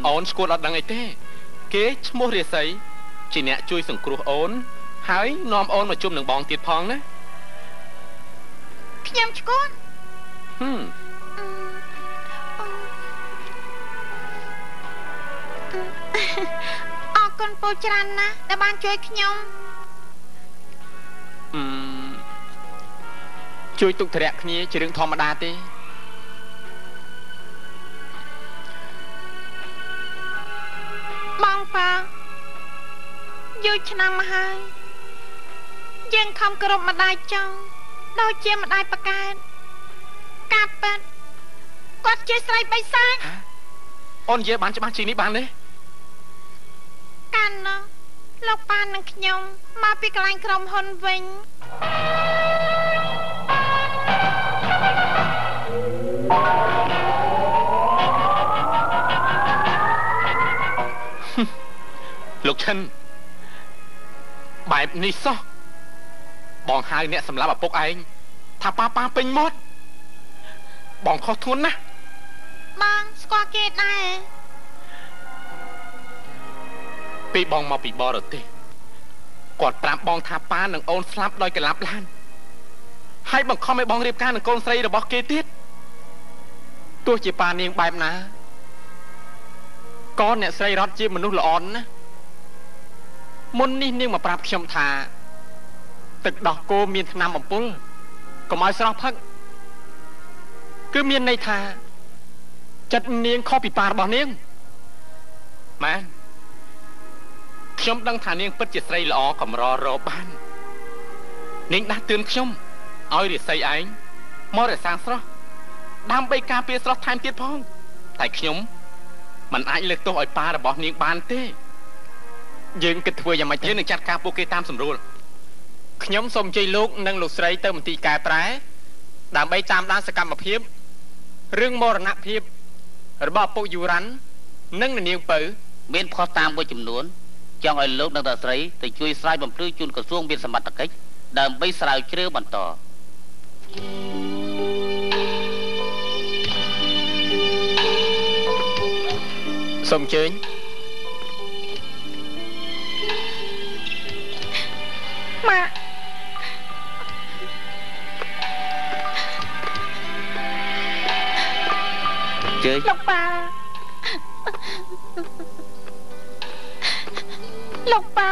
អូនស្គាល់អត់ដឹងអីទេ គេឈ្មោះរាសី ជាអ្នកជួយសង្គ្រោះអូន ហើយនាំអូនមកជុំនឹងបងទៀតផងណាខ្ញុំឈ្គន់ហឹមអរគុណពូច្រើនណាស់ដែលបានជួយខ្ញុំអឺជួយទុកធរៈគ្នាជារឿងធម្មតាទេ យូរឆ្នាំមកហើយយើងខំគោរពម្ដាយចង់ដូចជាម្ដាយប្រកើតកាប់ប៉ាត់គាត់ជាស្រីបិសាចអូននិយាយបានច្បាស់ជាងនេះបានទេកាន់ណោះលោកប៉ានឹងខ្ញុំមកពីកន្លែងក្រុមហ៊ុនវិញលោកឈិន បែបនេះសោះបងហៅអ្នកសម្រាប់ឪពុកឯងថាប៉ាប៉ាពេញមាត់បងខុសធ្ងន់ណាស់បងស្គាល់គេដែរពេលបងមកពីបរទេសគាត់ប្រាប់បងថាប៉ានឹងអូនស្លាប់ដោយកលាប់ឡានហើយបង្ខំឲ្យបងរៀបការនឹងកូនស្រីរបស់គេទៀតទោះជាប៉ានាងបែបណាក៏អ្នកស្រីរត់ជាមនុស្សល្អណាស់ មុននេះនាងមកប្រាប់ខ្ញុំថា ទឹកដោះគោមានថ្នាំអំពុលកុំឲ្យស្រស់ផឹកគឺមានន័យថា ចិត្តនាងខុសពីប៉ារបស់នាងម៉ែនខ្ញុំដឹងថានាងពិតជាស្រីល្អកម្ររកបាននាងដាស់តឿនខ្ញុំឲ្យរិស័យឯងមករសាងស្រស់ដើម្បីការពារស្រស់ថែមទៀតផងតែខ្ញុំមិនអាចលើកទោសឲ្យប៉ារបស់នាងបានទេ យើងគិតធ្វើយ៉ាងម៉េចយើងនឹងចាត់ការពួកគេតាមស្រួលខ្ញុំសូមអញ្ជើញលោកនិងលោកស្រីទៅមន្ទីរកែប្រែដើម្បីតាមដានសកម្មភាពរឿងមរណភាពរបស់ឪពុកយូរ៉ាន់និងនាងពៅមានផុសតាមមួយចំនួនចង់ឲ្យលោកនិងតាស្រីទៅជួយស្រាយបំភ្លឺជូនក្រសួងមានសមត្ថកិច្ចដើម្បីស្រាវជ្រាវបន្តសូមអញ្ជើញ ម៉ាក់ជើញលោកប៉ាលោកប៉ា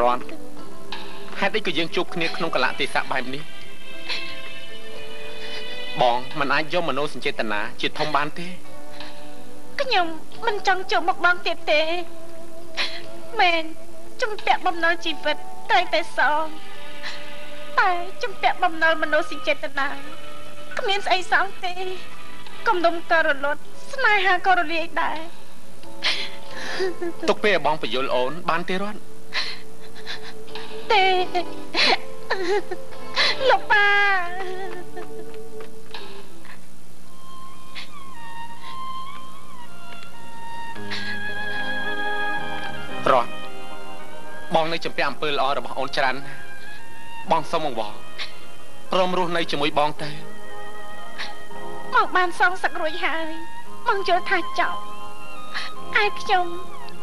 រាន់ហេតុអីក៏យើងជួបគ្នាក្នុងកលៈទេសៈបែបនេះបងមិនអាចយកមនោសញ្ចេតនាជាធំបានទេខ្ញុំ មិនចង់ជួបមុខបងទៀតទេមែនជំពាក់បំណុលជីវិតត្រូវតែសងតែជំពាក់បំណុលមនោសញ្ចេតនាគ្មានស្អីសងទេគំនុំក៏រលត់ស្នេហាក៏រលាយដែរទុកពេលឲ្យបងបញ្យល់អូនបានទេរត់ទេលោកប៉ា រត់បងនៅជំពាក់អំពើល្អរបស់អូនច្រើនណាស់បងសុំអង្វរព្រមរស់នៅជាមួយបងទៅមកបានសងសឹករួចហើយមកយល់ថាចប់ឯខ្ញុំ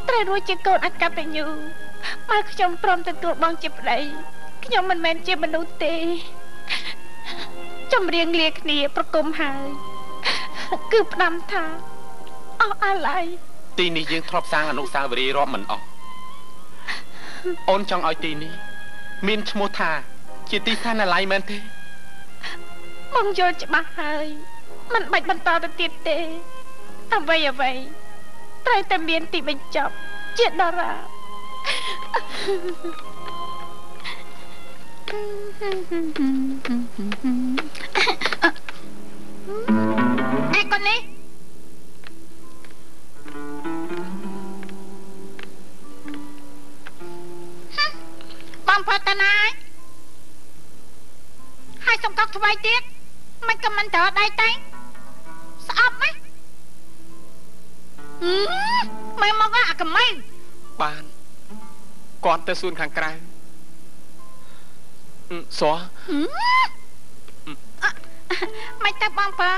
ត្រូវរួចជាកូនអកតញ្ញូមកខ្ញុំព្រមទទួលបងជាប្តីខ្ញុំមិនមែនជាមនុស្សទេចម្រៀងលាគ្នាប្រគំហើយគឺផ្ដាំថាអស់អាឡ័យទីនេះយើងធ្លាប់សាងអនុស្សាវរីយ៍រាប់មិនអស់ អូនចង់ឲ្យទីនេះមានឈ្មោះថា ជាទីសានាល័យមែនទេបងយល់ច្បាស់ហើយមិនបាច់បន្តទៅទៀតទេអ្វីអ្វីត្រូវតែមានទីបញ្ចប់ជាដរាអេកូននេះ តតាណាយហើយសំកប់ថ្វាយទៀតមិនក៏មិនត្រូវដៃតែងស្អប់ណាហឹមមើលមកអាកំៅបានគាត់ទៅសួនខាងក្រៅអឺសោះហឹមអ่ะមិនទៅបងបើ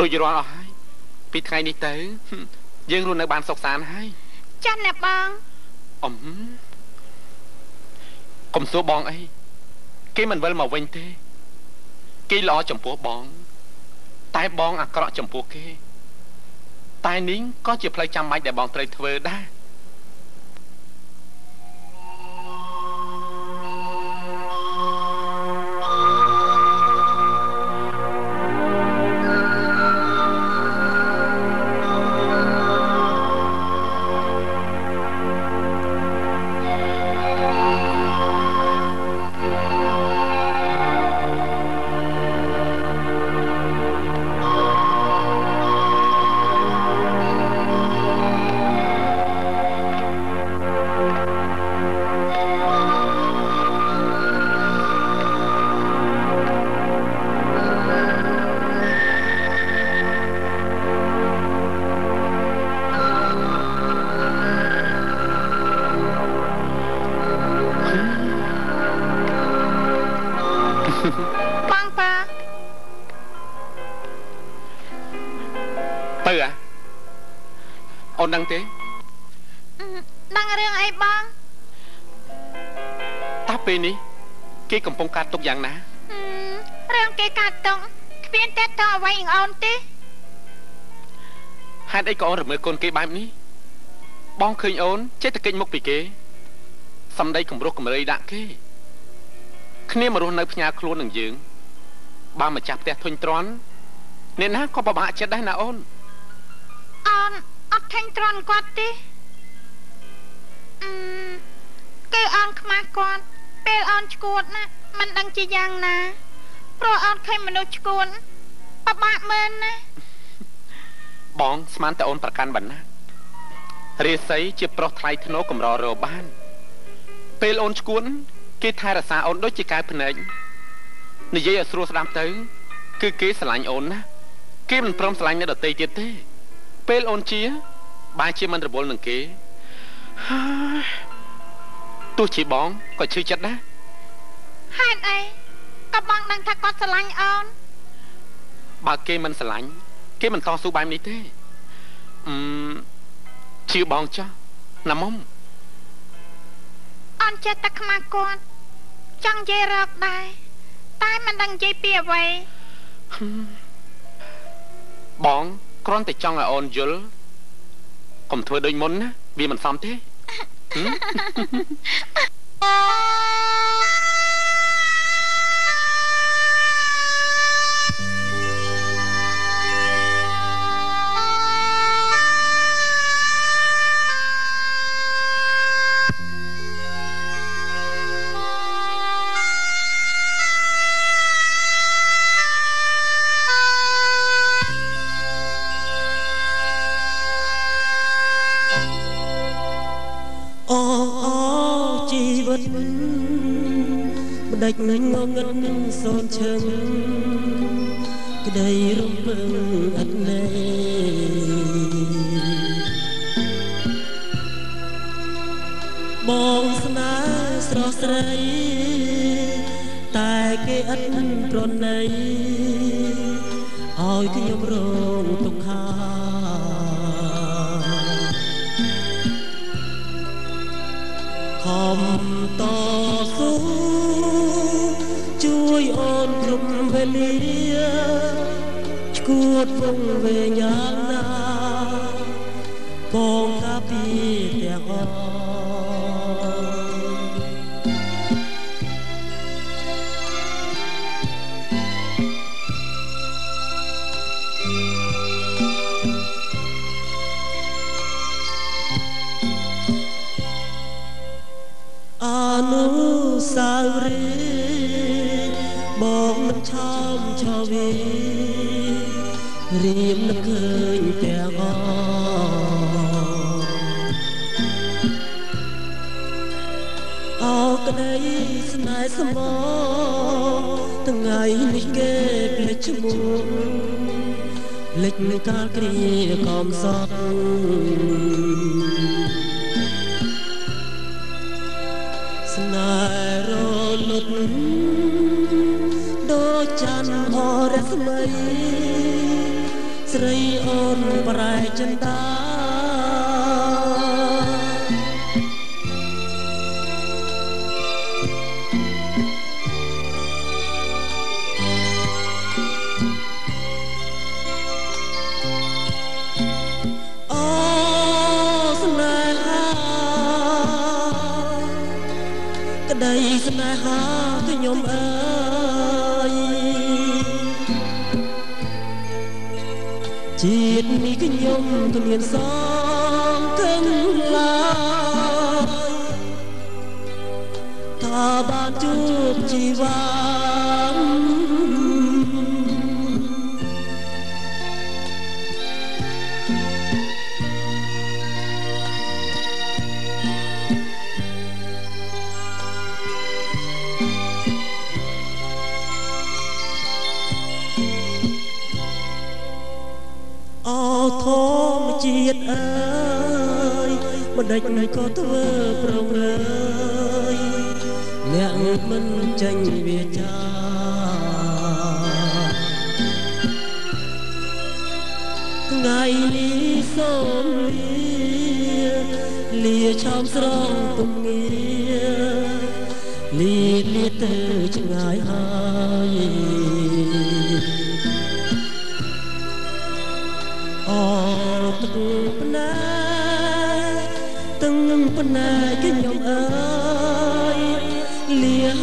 រួចរាល់អស់ហើយ ពីថ្ងៃនេះទៅ យើងរស់នៅបានសុខសាន្តហើយចាស់ណាបងអ៊ំកុំសួរបងអីគេមិនវិលមកវិញទេ គេល្អចំពោះបង តែបងអាក្រក់ចំពោះគេ តែនេះក៏ជាផ្លូវចាំបាច់ដែលបងត្រូវធ្វើដែរ យ៉ាងណាហឹមរឿងគេកាត់តុងគ្មានតែតអ្វីនឹងអូនទេហេតុអីក៏អូនរមើលកូនគេបែបនេះបងឃើញអូនចេះតែគេចមុខពីគេសំដីគំរោះកំរៃដាក់គេគ្នាមករស់នៅផ្ញើខ្លួននឹងយើងបើម្ចាស់ផ្ទះធុញទ្រាន់អ្នកណាក៏ពិបាកចិត្តដែរណាអូនអូនអត់ថេញត្រន់គាត់ទេអឺគឺអូនខ្មាស់គាត់ពេលអូនឈួតណា មិនដឹងជាយ៉ាងណាព្រោះអូនឃើញមនុស្សឈួតពិបាកមែនណាបងស្មានតែអូនប្រកាន់បណ្ណារាសីជាប្រុសថ្លៃធ្នូកម្ររកបាន ពេលអូនឈួន គេថែរក្សាអូនដូចជាកែវភ្នែកនិយាយឲ្យស្រួលស្ដាប់ទៅ គឺគេស្រឡាញ់អូនណាគេមិនព្រមស្រឡាញ់អ្នកដទៃទៀតទេ ពេលអូនជាបែរជាមិនរវល់នឹងគេហើយទោះជាបងក៏ឈឺចិត្តដែរ ហេតុអីក៏បងដឹងថាគាត់ស្រឡាញ់អូនបើគេមិនស្រឡាញ់គេមិនតស៊ូបែបនេះទេអឺជឿបងចាស់ណាមុំអូនចេះតែខ្មាស់គាត់ចង់និយាយរកដែរតែមិនដឹងនិយាយពីអ្វីបងគ្រាន់តែចង់ឲ្យអូនយល់កុំធ្វើដូចមុនណាវាមិនសមទេហឹម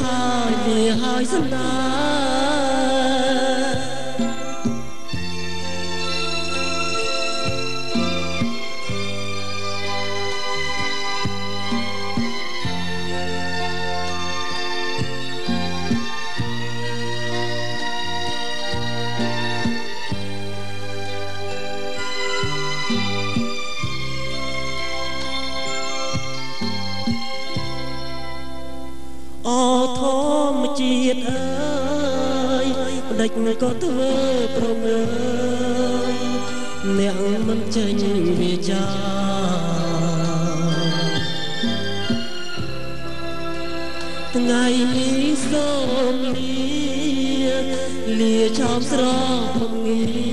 ហើយលាហើយសំណា ដេចក៏ធ្វើប្រងើយអ្នកមិនចេញវាចាថ្ងៃនេះសូមលាលាឆោមស្រងពុំងា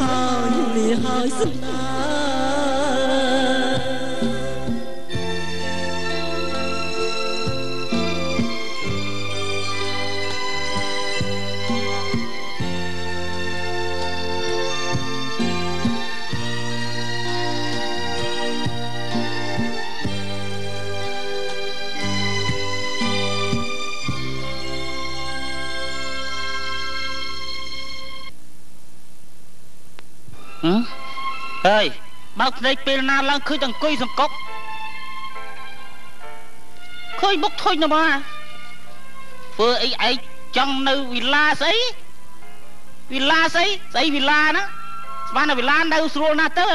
លា ហើយបើកភ្នែកពេលណាឡើងឃើញតែអង្គុយសង្កប់ឃើញមុខធុញណាស់ធ្វើអីឯងចង់នៅវិឡាស្អីវិឡាស្អីស្អីវិឡាណាស្មានតែវិឡានៅស្រួលណាស់ទៅ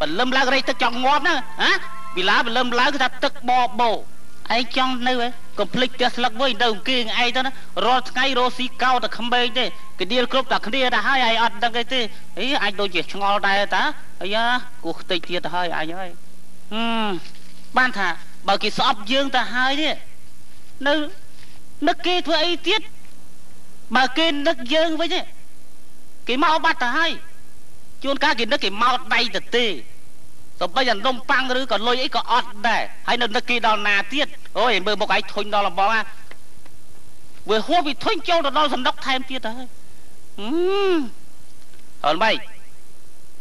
បលឹមឡើងរៃទឹកចង់ងាប់ណាហ៎វិឡាបលឹមឡើងគឺថាទឹកបបោឯងចង់នៅហ៎ កុំភ្លេចផ្ទះស្លឹកវិញទៅអង្គឯងឯងទៅណារាល់ថ្ងៃរស់ស៊ីកោតែក្មេងទេកដៀលគ្រប់តែគ្នាទៅហើយឯងអត់ដឹងអីទេអីអាចដូចជាឆ្ងល់ដែរតាអាយ៉ាគោះខ្ទេចទៀតទៅហើយអញហើយហឹមបានថាបើគេស្អប់យើងទៅហើយនេះនៅនឹកគេធ្វើអីទៀតបើគេនឹកយើងវិញទេគេមកបាត់ទៅហើយជួនកាលគេនឹកគេមកដៃទៅទេ ទៅបីអានំប៉័ងឬក៏លុយអីក៏អត់ដែរហើយនៅនឹកគេដល់ណាទៀតអូយមើលមុខឯងធុញដល់អំបងណាវាហួសពីធុញចូលទៅដល់សំណុកថែមទៀតទៅហើយហឹមអើមិន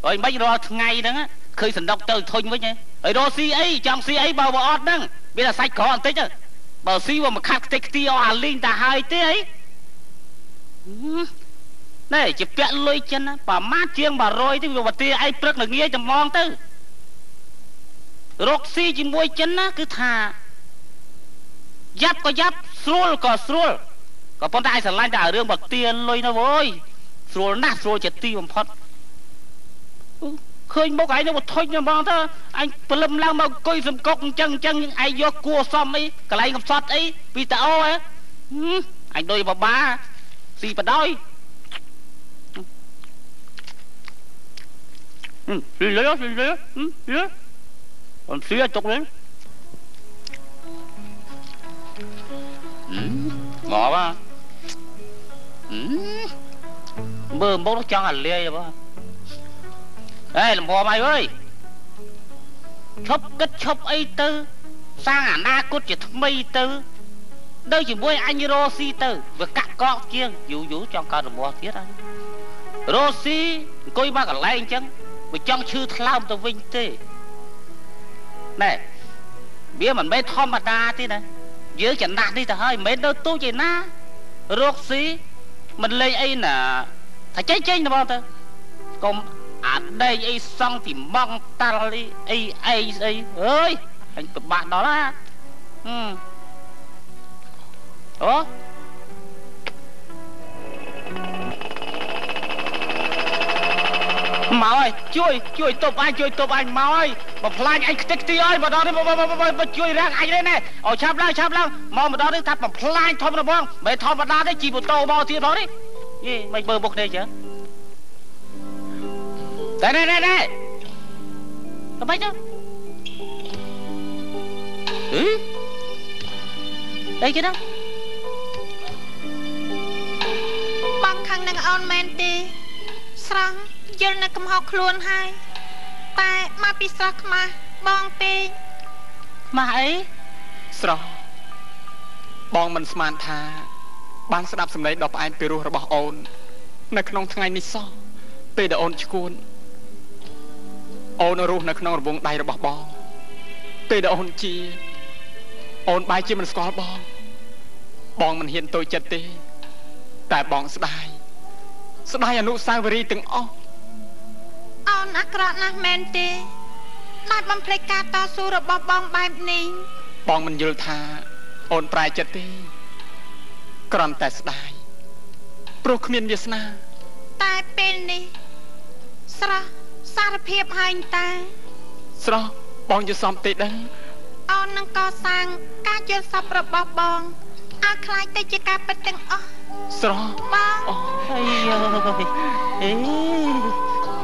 អើមិនរាល់ថ្ងៃហ្នឹងឃើញសំណុកទៅធុញវិញហើយរកស៊ីអីចង់ស៊ីអីបើបើអត់ហ្នឹងមានតែសាច់ក្របន្តិចទៅបើស៊ីវាមកខាត់ខ្ទេចខ្ទីអស់អាលីងទៅហើយទេអីណែជាពាក់លុយចិនប្រមាណជាង100ទេវាវទាឯងព្រឹកល្ងាចត្មងទៅ រកស៊ីជាមួយចិនណាគឺថាយ៉ាប់ក៏យ៉ាប់ស្រួលក៏ស្រួលក៏ប៉ុន្តែឯងស្រឡាញ់តែរឿងមកទាលុយណាវើយស្រួលណាស់ស្រួលជាទីបំផុតឃើញមុខឯងនឹងធុញហ្មងទៅអញព្រលឹមឡើងមកអង្គុយសំកុកអញ្ចឹងអញ្ចឹងឯងយកគួសមអីកន្លែងកំសត់អីពីតាអូហ៎អញដូចបបាស៊ីបដោយហឹមស៊ីលុយស៊ីលុយហឹមយេអត់ស៊ីចុកនេះហឹមមកបាទហឹមមើលម កចង់អាលាយបាទអេលំភមអីអើយឈប់គិតឈប់អីទៅសាងអនាគតជាថ្មីទៅនៅជាមួយអញរស់ស៊ីទៅវាកាក់កកជាងយូរយូរចង់កើតរបស់ទៀតហើយរស់ស៊ីអង្គុយមកកន្លែងអញ្ចឹងវាចង់ឈឺថ្លើមទៅវិញទេ ណែវាមិនមែនធម្មតាទេណាយើងចំណាស់នេះទៅហើយមិនមែននៅទូចឯណារកស៊ីមិនលេងអីណាថាចេញចេញទៅបងទៅកុំអាដេកអីសង់ទីម៉ងតាល់អីអីឯងស្អីអើយអញពិបាកដល់ណាហឹមអូ មកហើយជួយជួយទប់អញជួយទប់អញមកហើយបំផ្លាញអញខ្ទេចខ្ទីហើយមកដល់នេះមកជួយរាំងអញនេះណែអូឆាប់ឡើងឆាប់ឡើងមកមកដល់នេះថាបំផ្លាញធំរបងមិនធម្មតាទេជីម៉ូតូមកទៀតផងនេះយេមិនបើមុខនេះចឹងតែណែណែណែទៅបាច់ទៅអឺអីគេហ្នឹងបងខាងនឹងអូនមែនទេស្រស់ យល់នៅកំហុសខ្លួនហើយតែមកពីស្រស់ខ្មាស់បងពេកម៉ាស់អីស្រស់បងមិនស្មានថា បានស្ដាប់សម្លេងដ៏ផ្អែមពីរោះរបស់អូន នៅក្នុងថ្ងៃនេះសោះពេលដែលអូនឈួនអូនរស់នៅក្នុងរង្វង់ដៃរបស់បង ពេលដែលអូនជា អូនបែរជាមិនស្គាល់បង បងមិនហ៊ានតូចចិត្តទេ តែបងស្ដាយស្ដាយអនុស្សាវរីយ៍ទាំងអស់ អូនអាក្រក់ណាស់មែនទេដែលបំភ្លេចការតស៊ូរបស់បងបែបនេះ បងមិនយល់ថា អូនប្រែចិត្តទេគ្រាន់តែស្ដាយព្រោះគ្មានវាសនា តែពេលនេះស្រស់សារភាពហើយតា ស្រស់បងយល់សមទេដឹង អូននឹងកសាងការយល់សប្តិរបស់បងឲ្យคล้ายទៅជាការពិតទាំងអស់ ស្រស់ បង អូ អាយអេ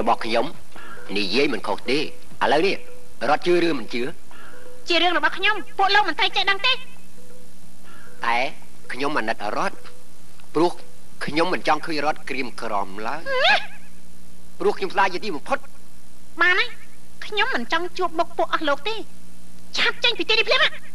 របស់ខ្ញុំនិយាយមិនខុសទេឥឡូវនេះរត់ជឿឬមិនជឿជារឿងរបស់ខ្ញុំពួកលោកមិនត្រូវចេះដឹងទេតែខ្ញុំអាណិតរត់ព្រោះខ្ញុំមិនចង់ឃើញរត់ក្រៀមក្រំឡើយព្រោះខ្ញុំស្ដាយជាទីបំផុតបានហើយខ្ញុំមិនចង់ជួបមុខពួកអស់លោកទេឆាប់ចេញពីទីនេះភ្លាមណានិ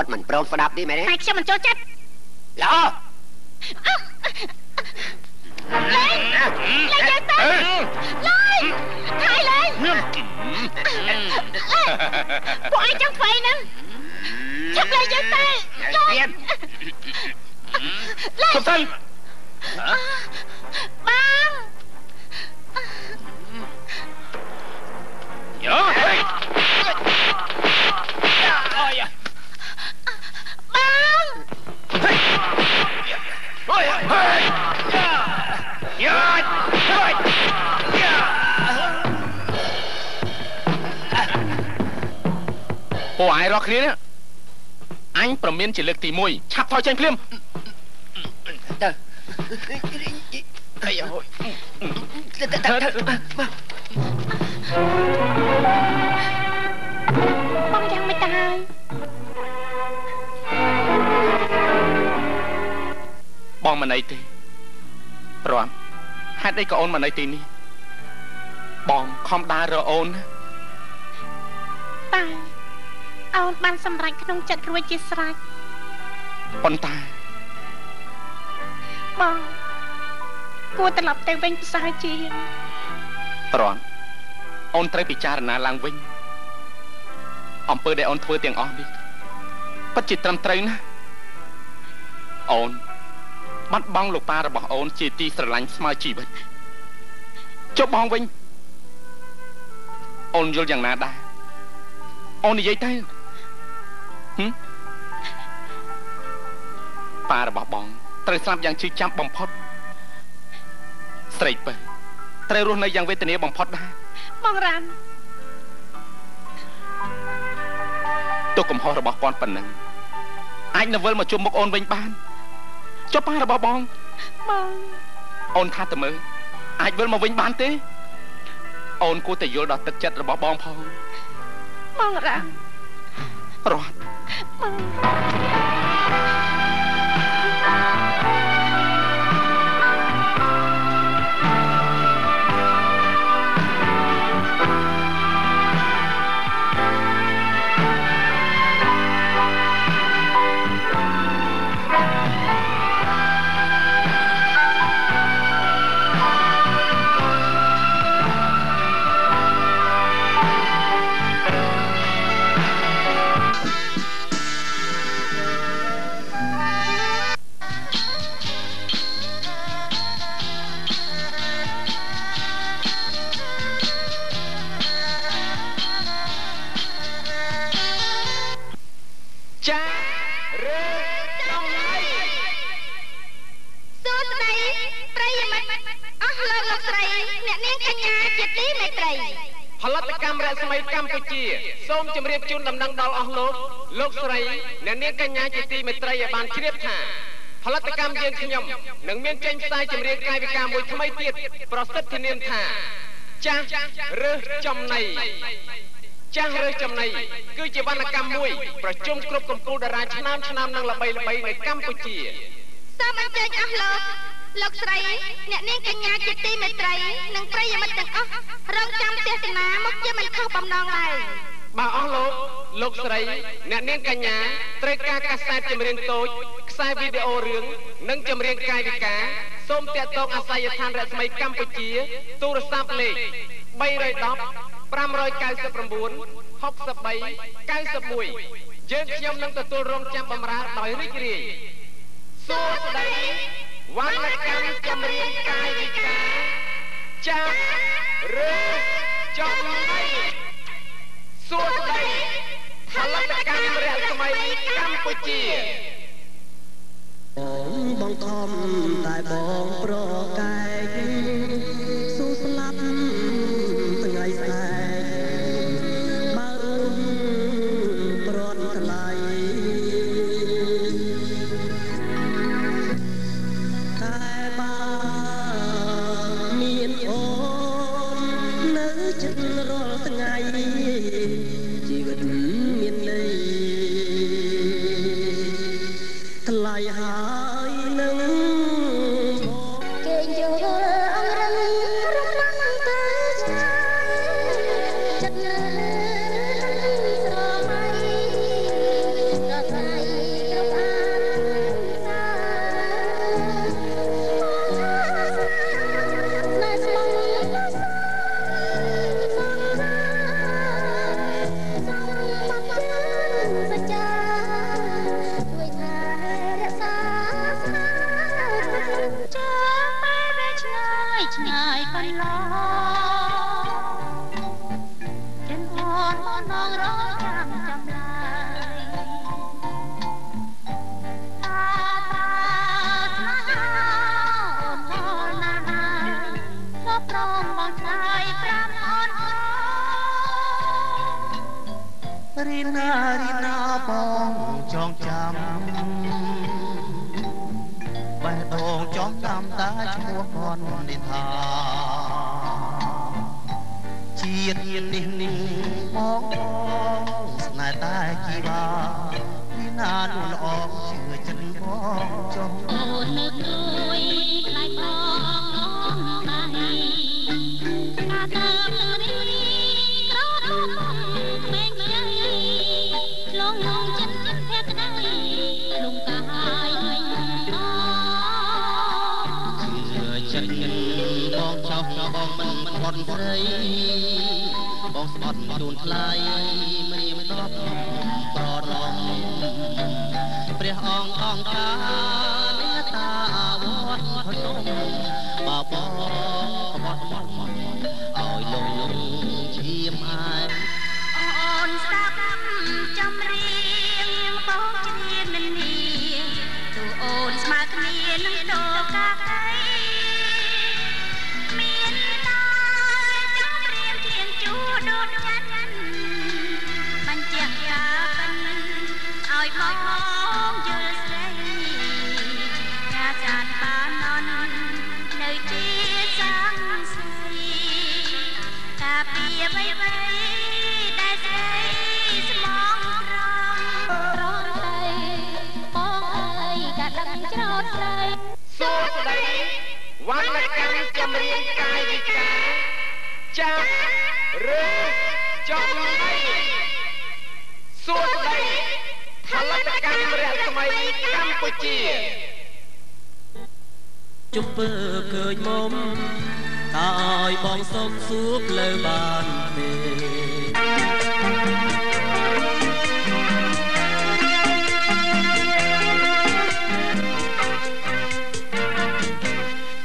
រត់មិនព្រមស្ដាប់ទេមែនទេតែខ្ញុំមិនចូលចិត្តល្អលេងលេងយើងទៅលេងហើយលេងពួកឯងចង់ធ្វើអីហ្នឹងជប់លេងយើងទៅលេងជប់ទៅ ពួកឯងរកគ្នានេះអញប្រមានជាលើកទី1ឆាប់ថយចេញភ្លាមទៅអាយអូយទៅទៅទៅបងយ៉ាងមិនទៅហើយបងមិនអីទេរាន់ហេតុអីក៏អូនមិនអីទីនេះបងខំដើររកអូនណាតែ អូនបានសម្រេចក្នុងចិត្តរួចជាស្រេចប៉ុន្តែបងគួរត្រឡប់ទៅវិញប្រសើរជាងរាន់អូនត្រូវពិចារណាឡើងវិញអំពើដែលអូនធ្វើទាំងអស់នេះពិតជាត្រឹមត្រូវណាស់អូនបាត់បង់លោកប៉ារបស់អូនជាទីស្រឡាញ់ស្មើជីវិតចុះបងវិញអូនយល់យ៉ាងណាដែរអូននិយាយទៅហឹម ប៉ារបស់បងត្រូវស្លាប់យ៉ាងឈឺចាប់បំផុតស្រីពើត្រូវរស់នៅយ៉ាងវេទនាបំផុតដែរបងរ៉ាំទុកកំហុសរបស់គាត់ប៉ុណ្ណឹងអាចនៅវិលមកជុំមុខអូនវិញបានចុះប៉ារបស់បងបងអូនថាទៅមើលអាចវិលមកវិញបានទេ អូនគួរតែយល់ដល់ទឹកចិត្តរបស់បងផងបងរ៉ាំរត់ ប កម្មរស្មីកម្ពុជាសូមជម្រាបជូនដំណឹងដល់អស់លោកលោកស្រីអ្នកនាងកញ្ញាជាទីមេត្រីឲ្យបានជ្រាបថាផលិតកម្មយើងខ្ញុំនឹងមានចេញផ្សាយចម្រៀងកាយវិការមួយថ្មីទៀតប្រសិទ្ធនាមថាចាស់រើសចំណៃចាស់រើសចំណៃគឺជាវណ្ណកម្មមួយប្រជុំគ្រប់កំពូលតារាឆ្នាំឆ្នាំនិងល្បីល្បីនៅកម្ពុជាសូមអញ្ជើញអស់លោក លោកស្រីអ្នកនាងកញ្ញាជាទីមេត្រីនិងប្រិយមិត្តទាំងអស់រងចាំទេសនាមកជាមិនខុសបំណងឡើយបើអស់លោកលោកស្រី អ្នកនាងកញ្ញាត្រូវការកាសែតចម្រៀងតូចខ្សែវីដេអូរឿងនិងចម្រៀងកាយវិការសូមតាក់ទងអាស័យដ្ឋានរស្មីកម្ពុជា ទូរស័ព្ទលេខ310 599 63 91យើងខ្ញុំនឹងទទួលរងចាំបម្រើដោយរីករាយសួស្តី វណ្ណកម្មចម្រៀងកាយវិការចាស់ឬចំណៃសួស្តីផលិតកម្មរស្មីកម្ពុជាបងបងខំតែបងប្រ ត់ ជាជុំពើឃើញមុំតើឲ្យបងសុំសួរផ្លូវបានទេ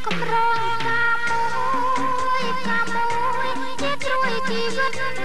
កំរងការមួយការមួយជាត្រួយជីវិតកំរងការពិត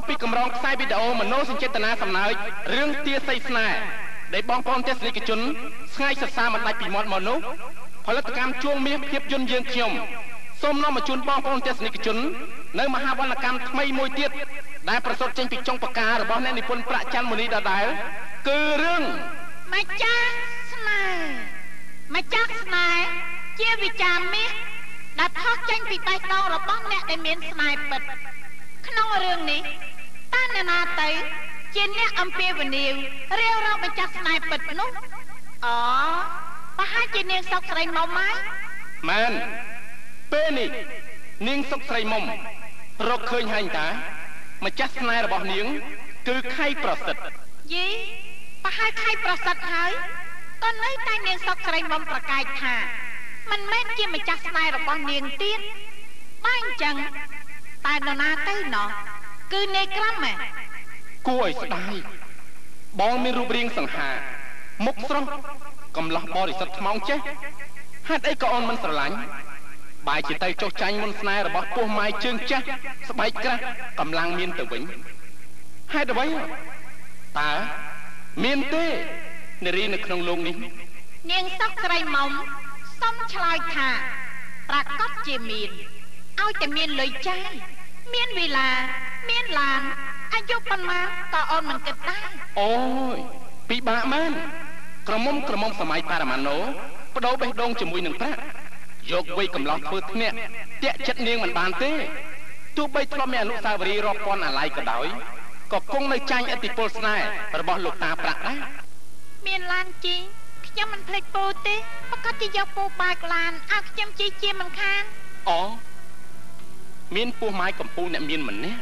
បន្ទាប់ពីកម្រងខ្សែវីដេអូមនោសញ្ចេតនាសំណើចរឿងទាស័យស្នេហ៍ដែលបងប្អូនទស្សនិកជនស្ងាយសរសើរមិនដាច់ពីមាត់មកនោះផលិតកម្មជួងមាសភាពយន្តយើងខ្ញុំសូមនាំមកជូនបងប្អូនទស្សនិកជននៅមហាវណ្ណកម្មថ្មីមួយទៀតដែលប្រសពចេញពីចុងបការបស់អ្នកនិពន្ធប្រាក់ច័ន្ទមុនីដដែលគឺរឿងម្ចាស់ស្នេហ៍ម្ចាស់ស្នេហ៍ជាវិចារមាសដែលផុសចេញពីបេះដូងរបស់អ្នកដែលមានស្នេហ៍ពិតក្នុងរឿងនេះតើ អ្នកណាទៅជាអ្នកអំពាវនាវរាវរកម្ចាស់ស្នេហ៍ពិតនោះអូប្រហែលជានាងសុកស្រីមុំហើយមែនពេលនេះនាងសុកស្រីមុំរកឃើញហើយតាម្ចាស់ស្នេហ៍របស់នាង គឺខៃប្រសិទ្ធយីប្រហែលខៃប្រសិទ្ធហើយក៏នៅតែនាងសុកស្រីមុំប្រកែកថា មិនមែនជាម្ចាស់ស្នេហ៍របស់នាងទៀតបើអញ្ចឹងតែនរណាទៅណោះ គឺនេក្រាំហ៎គួរឲ្យស្ដាយបងមានរូបរាងសង្ហា មុខស្រស់កំឡោះបរិសុទ្ធថ្មងចេះហេតុអីក៏អូនមិនស្រឡាញ់បែរជាទៅចុះចាញ់មុនស្នេហ៍របស់ពោះម៉ាយជើងចាស់ស្បែកក្រាស់កម្លាំងមានទៅវិញហេតុអ្វីតើមានទេនារីនៅក្នុងលោកនេះនាងសុកស្រីមុំសុំឆ្លើយថា ប្រកាសជាមានឲ្យតែមានលុយចាយមានវិឡា មានឡានអាយុប៉ុន្មានក៏អូនមិនគិតដែរអូយពិបាកមែនក្រមុំក្រមុំសម័យប៉ារ៉ាម៉ាណូបដូរបេះដូងជាមួយនឹងប្រាក់យកវ័យកំឡោះធ្វើធ្នាក់តាក់ចិត្តនាងមិនបានទេទោះបីធ្លាប់មានអនុស្សាវរីយ៍រាប់ពាន់អាឡ័យក៏ដោយក៏គង់នៅចាញ់អតិពលស្នេហ៍របស់លោកតាប្រាក់ដែរមានឡានជីខ្ញុំមិនភ្លេចពូទេប្រកាសជាយកពូបើកឡានឲ្យខ្ញុំជីជាមិនខានអូមានពោះម៉ាយកំពូលអ្នកមានម្នាក់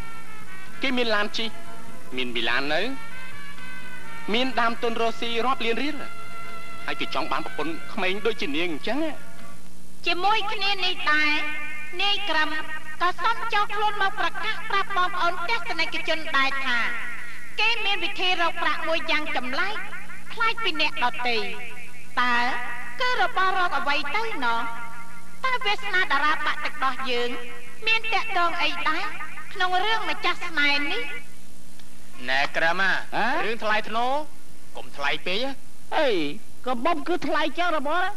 គេមានឡានជិះមានមីឡាននៅ មានដើមទុនរស់ស៊ីរាប់លានរៀលហើយគេចង់បានប្រពន្ធក្មេងដូចជានាងអញ្ចឹងណាជាមួយគ្នានេះដែរនាយក្រមក៏សុំចុះខ្លួនមកប្រកាសប្រាប់បងប្អូនទស្សនិកជនដែរថា គេមានវិធីរកប្រាក់មួយយ៉ាងចម្លែកប្លែកពីអ្នកដទៃតើគឺរបស់រកអ្វីទៅណោះតើវាសនាតារាបាក់ទឹកដោះយើង មានតាក់ទងអីដែរ ក្នុងរឿងម្ចាស់ស្នេហ៍នេះណែក្រាមហ៎រឿងថ្លៃធ្នូកុំថ្លៃពេកហ៎អីក៏បំគឺថ្លៃចឹងរបស់ណា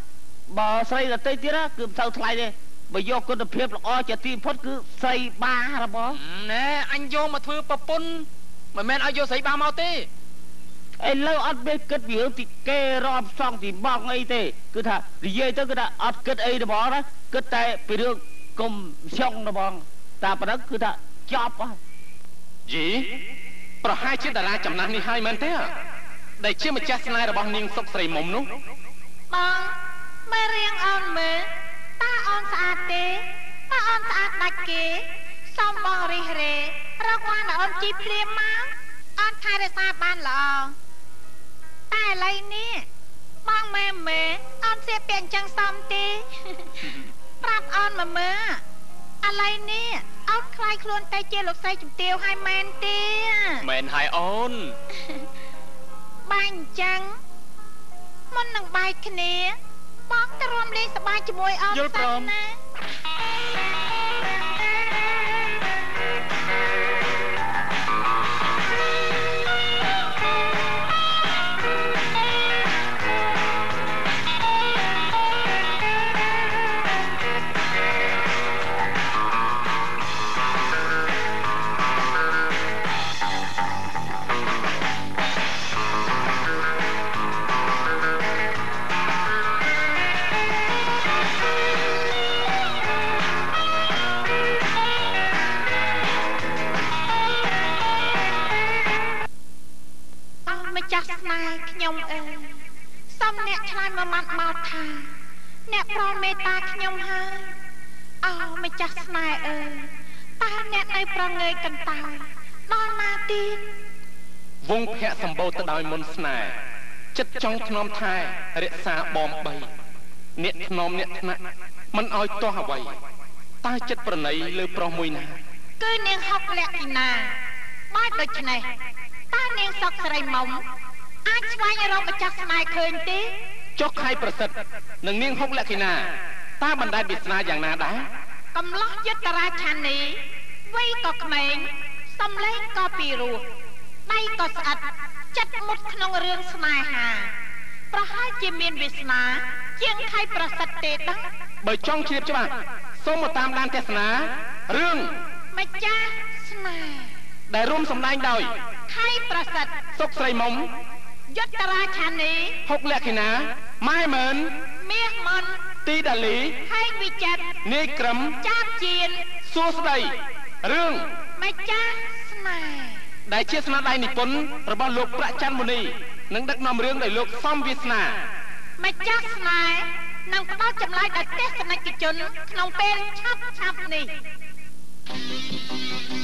បើស្រីដតីទៀតណាគឺមិនសូវថ្លៃទេបើយកគុណភាពល្អជាទីបំផុតគឺស្រីបារបស់ណែអញយកមកធ្វើប្រពន្ធមិនមែនឲ្យយកស្រីបាមកទេឥឡូវអត់មានគិតពីរឿងទីគេរាប់សងទីបងអីទេគឺថានិយាយទៅគឺថាអត់គិតអីរបស់ណាគិតតែពីរឿងកុំឆុងរបស់តែប៉ុណ្ណឹងគឺថា ចប់ហើយយីប្រហែលជាតារាចំណាស់នេះហើយមែនទេដែលជាម្ចាស់ស្នេហ៍របស់នាងសុកស្រីមុំនោះបងមើលរៀងអូនមើលតើអូនស្អាតទេតើអូនស្អាតដាច់គេសូមបងរិះរេរកបានឲ្យអូនជីភ្លាមមកអូនថែរក្សាបានល្អតែឥឡូវនេះបងមើលមើលអូនស្លៀកពាក់អញ្ចឹងសមទេប្រាប់អូនមកមើល ឥឥឡូវនេះអូនខ្លាយខ្លួនតែជាលោកស្រីជំទាវហើយមែនទេមែនហើយអូនបាញ់អញ្ចឹងមុននឹងបែកគ្នាបងទៅរួមលេងសប្បាយជាមួយអូនយល់ព្រមសិនណា អ្នកប្រងមេត្តាខ្ញុំហើយអោម្ចាស់ស្នេហ៍អើយតើអ្នកនៅប្រងើយកន្តើយដល់ណាទៀតវងភ័ក្រសម្បូរទៅដោយមុនស្នេហ៍ចិត្តចង់ធ្នមថែរក្សាបំបីអ្នកធ្នមអ្នកថ្នាក់មិនឲ្យទាស់អ្វីតើចិត្តប្រណីលើប្រុសមួយណាគឺនាងហុកលក្ខិណាបើដូច្នេះតើនាងសក់ស្រីមុំអាចស្វែងរកម្ចាស់ស្នេហ៍ឃើញទេ ចុះខៃប្រសិទ្ធនិងនាងហុកលក្ខិណាតើបណ្ដែតវាសនាយ៉ាងណាដែរកំឡោះយុទ្ធរាឆានីវ័យក៏ក្មេងសំឡេងក៏ពីរោះដៃក៏ស្អិតចិត្តមុតក្នុងរឿងស្នេហា ប្រហែលជាមានវាសនា ជាងខៃប្រសិទ្ធទេដឹងបើចង់ជ្រាបច្បាស់សូមមកតាមដានទស្សនារឿងម្ចាស់ស្នេហ៍ដែលរួមសម្ដែងដោយខៃប្រសិទ្ធសុកស្រីមុំ យុទ្ធរាឆានីហុកលក្ខិណាម៉ែម៉ឺនមាសមុនទីដាលីហេងវិចិត្រនាយក្រឹមចាបជៀនសួស្ដីរឿងម្ចាស់ស្នេហ៍ដែលជាស្នាដៃនិពន្ធរបស់លោកប្រាក់ច័ន្ទមុនីនិងដឹកនាំរឿងដោយលោកសំវាសនាម្ចាស់ស្នេហ៍នឹងផ្ដល់ចម្លើយដល់ទស្សនិកជនក្នុងពេលឆាប់ឆាប់នេះសួ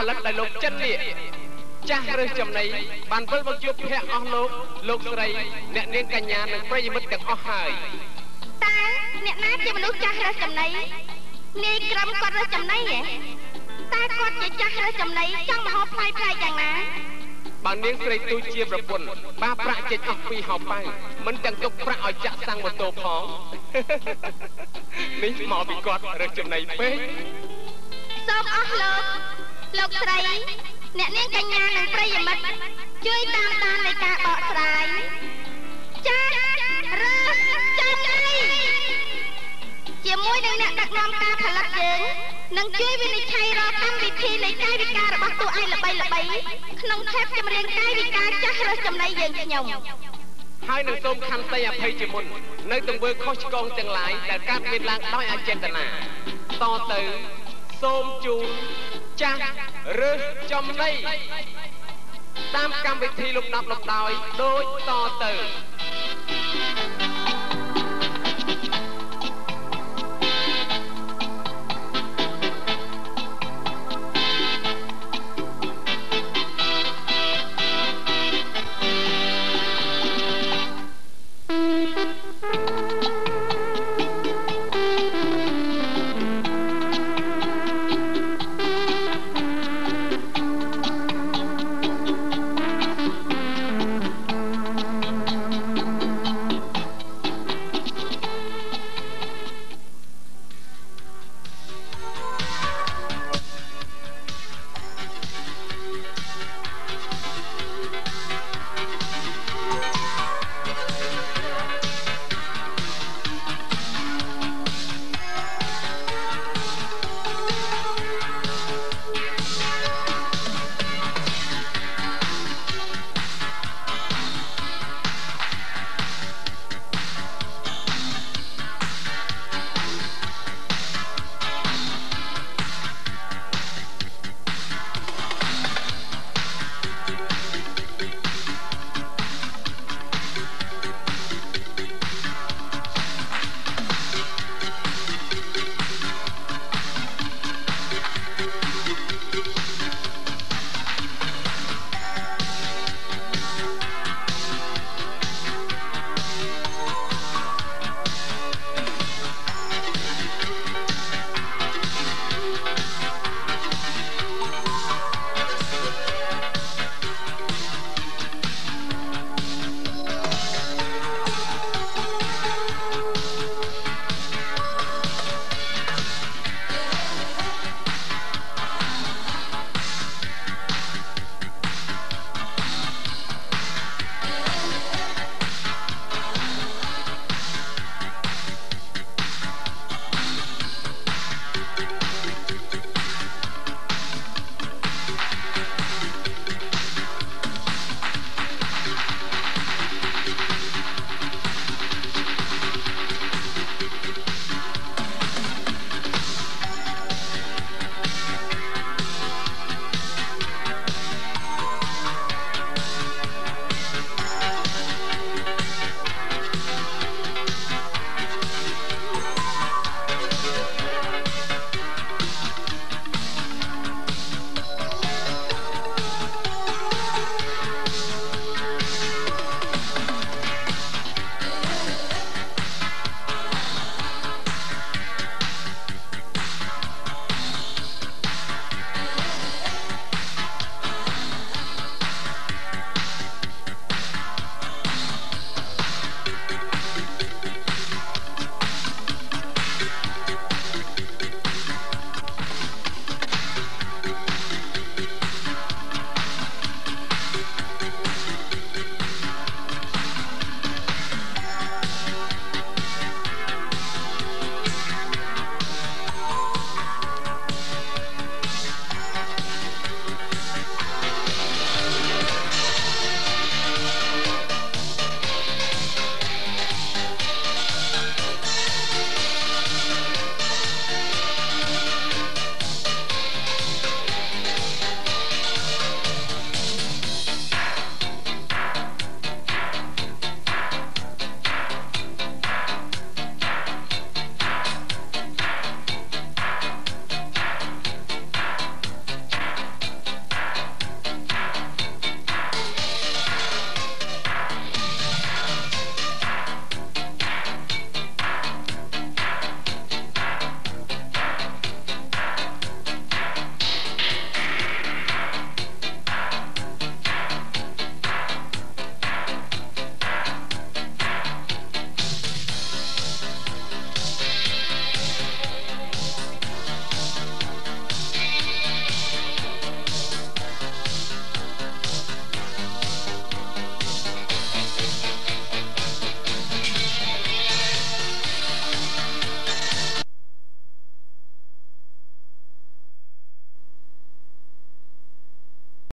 ផលិតដោយលោកចិនលៀកចាស់រើសចំណៃបានវិលមកជួបភ័ក្រអស់លោកលោកស្រីអ្នកនាងកញ្ញានិងប្រិយមិត្តទាំងអស់ហើយតើអ្នកណាជាមនុស្សចាស់រើសចំណៃនាយក្រំគាត់រើសចំណៃហ៎តើគាត់ជាចាស់រើសចំណៃចង់មកហោផ្លាយផ្លាយយ៉ាងណាបើនាងស្រីទូចជាប្រពន្ធបាប្រាក់ចេញអស់ពីហោប៉ៅមិនទាំងទុកប្រាក់ឲ្យចាក់សាំងម៉ូតូផងនេះមកពីគាត់រើសចំណៃពេកសូមអស់លោក លោកស្រី អ្នកនាងកញ្ញានិងប្រិយមិត្តជួយតាមដាននៃការបកស្រាយចាស់រើសចំណៃជាជាមួយនឹងអ្នកដឹកនាំការផលិតយើងនឹងជួយវិនិច្ឆ័យរាល់កម្មវិធីនៃកាយវិការរបស់តួឯកល្បីល្បីៗក្នុងឆាកចម្រៀងកាយវិការចាស់រើសចំណៃយើងខ្ញុំហើយនឹងសូមខន្តីអភ័យជាមុននៅទង្វើខុសឆ្គងទាំងឡាយដែលកើតមានឡើងដោយអចេតនាតទៅសូមជូន ចាស់ឬចំណៃតាមកម្មវិធីលំដាប់លំដោយដូចតទៅ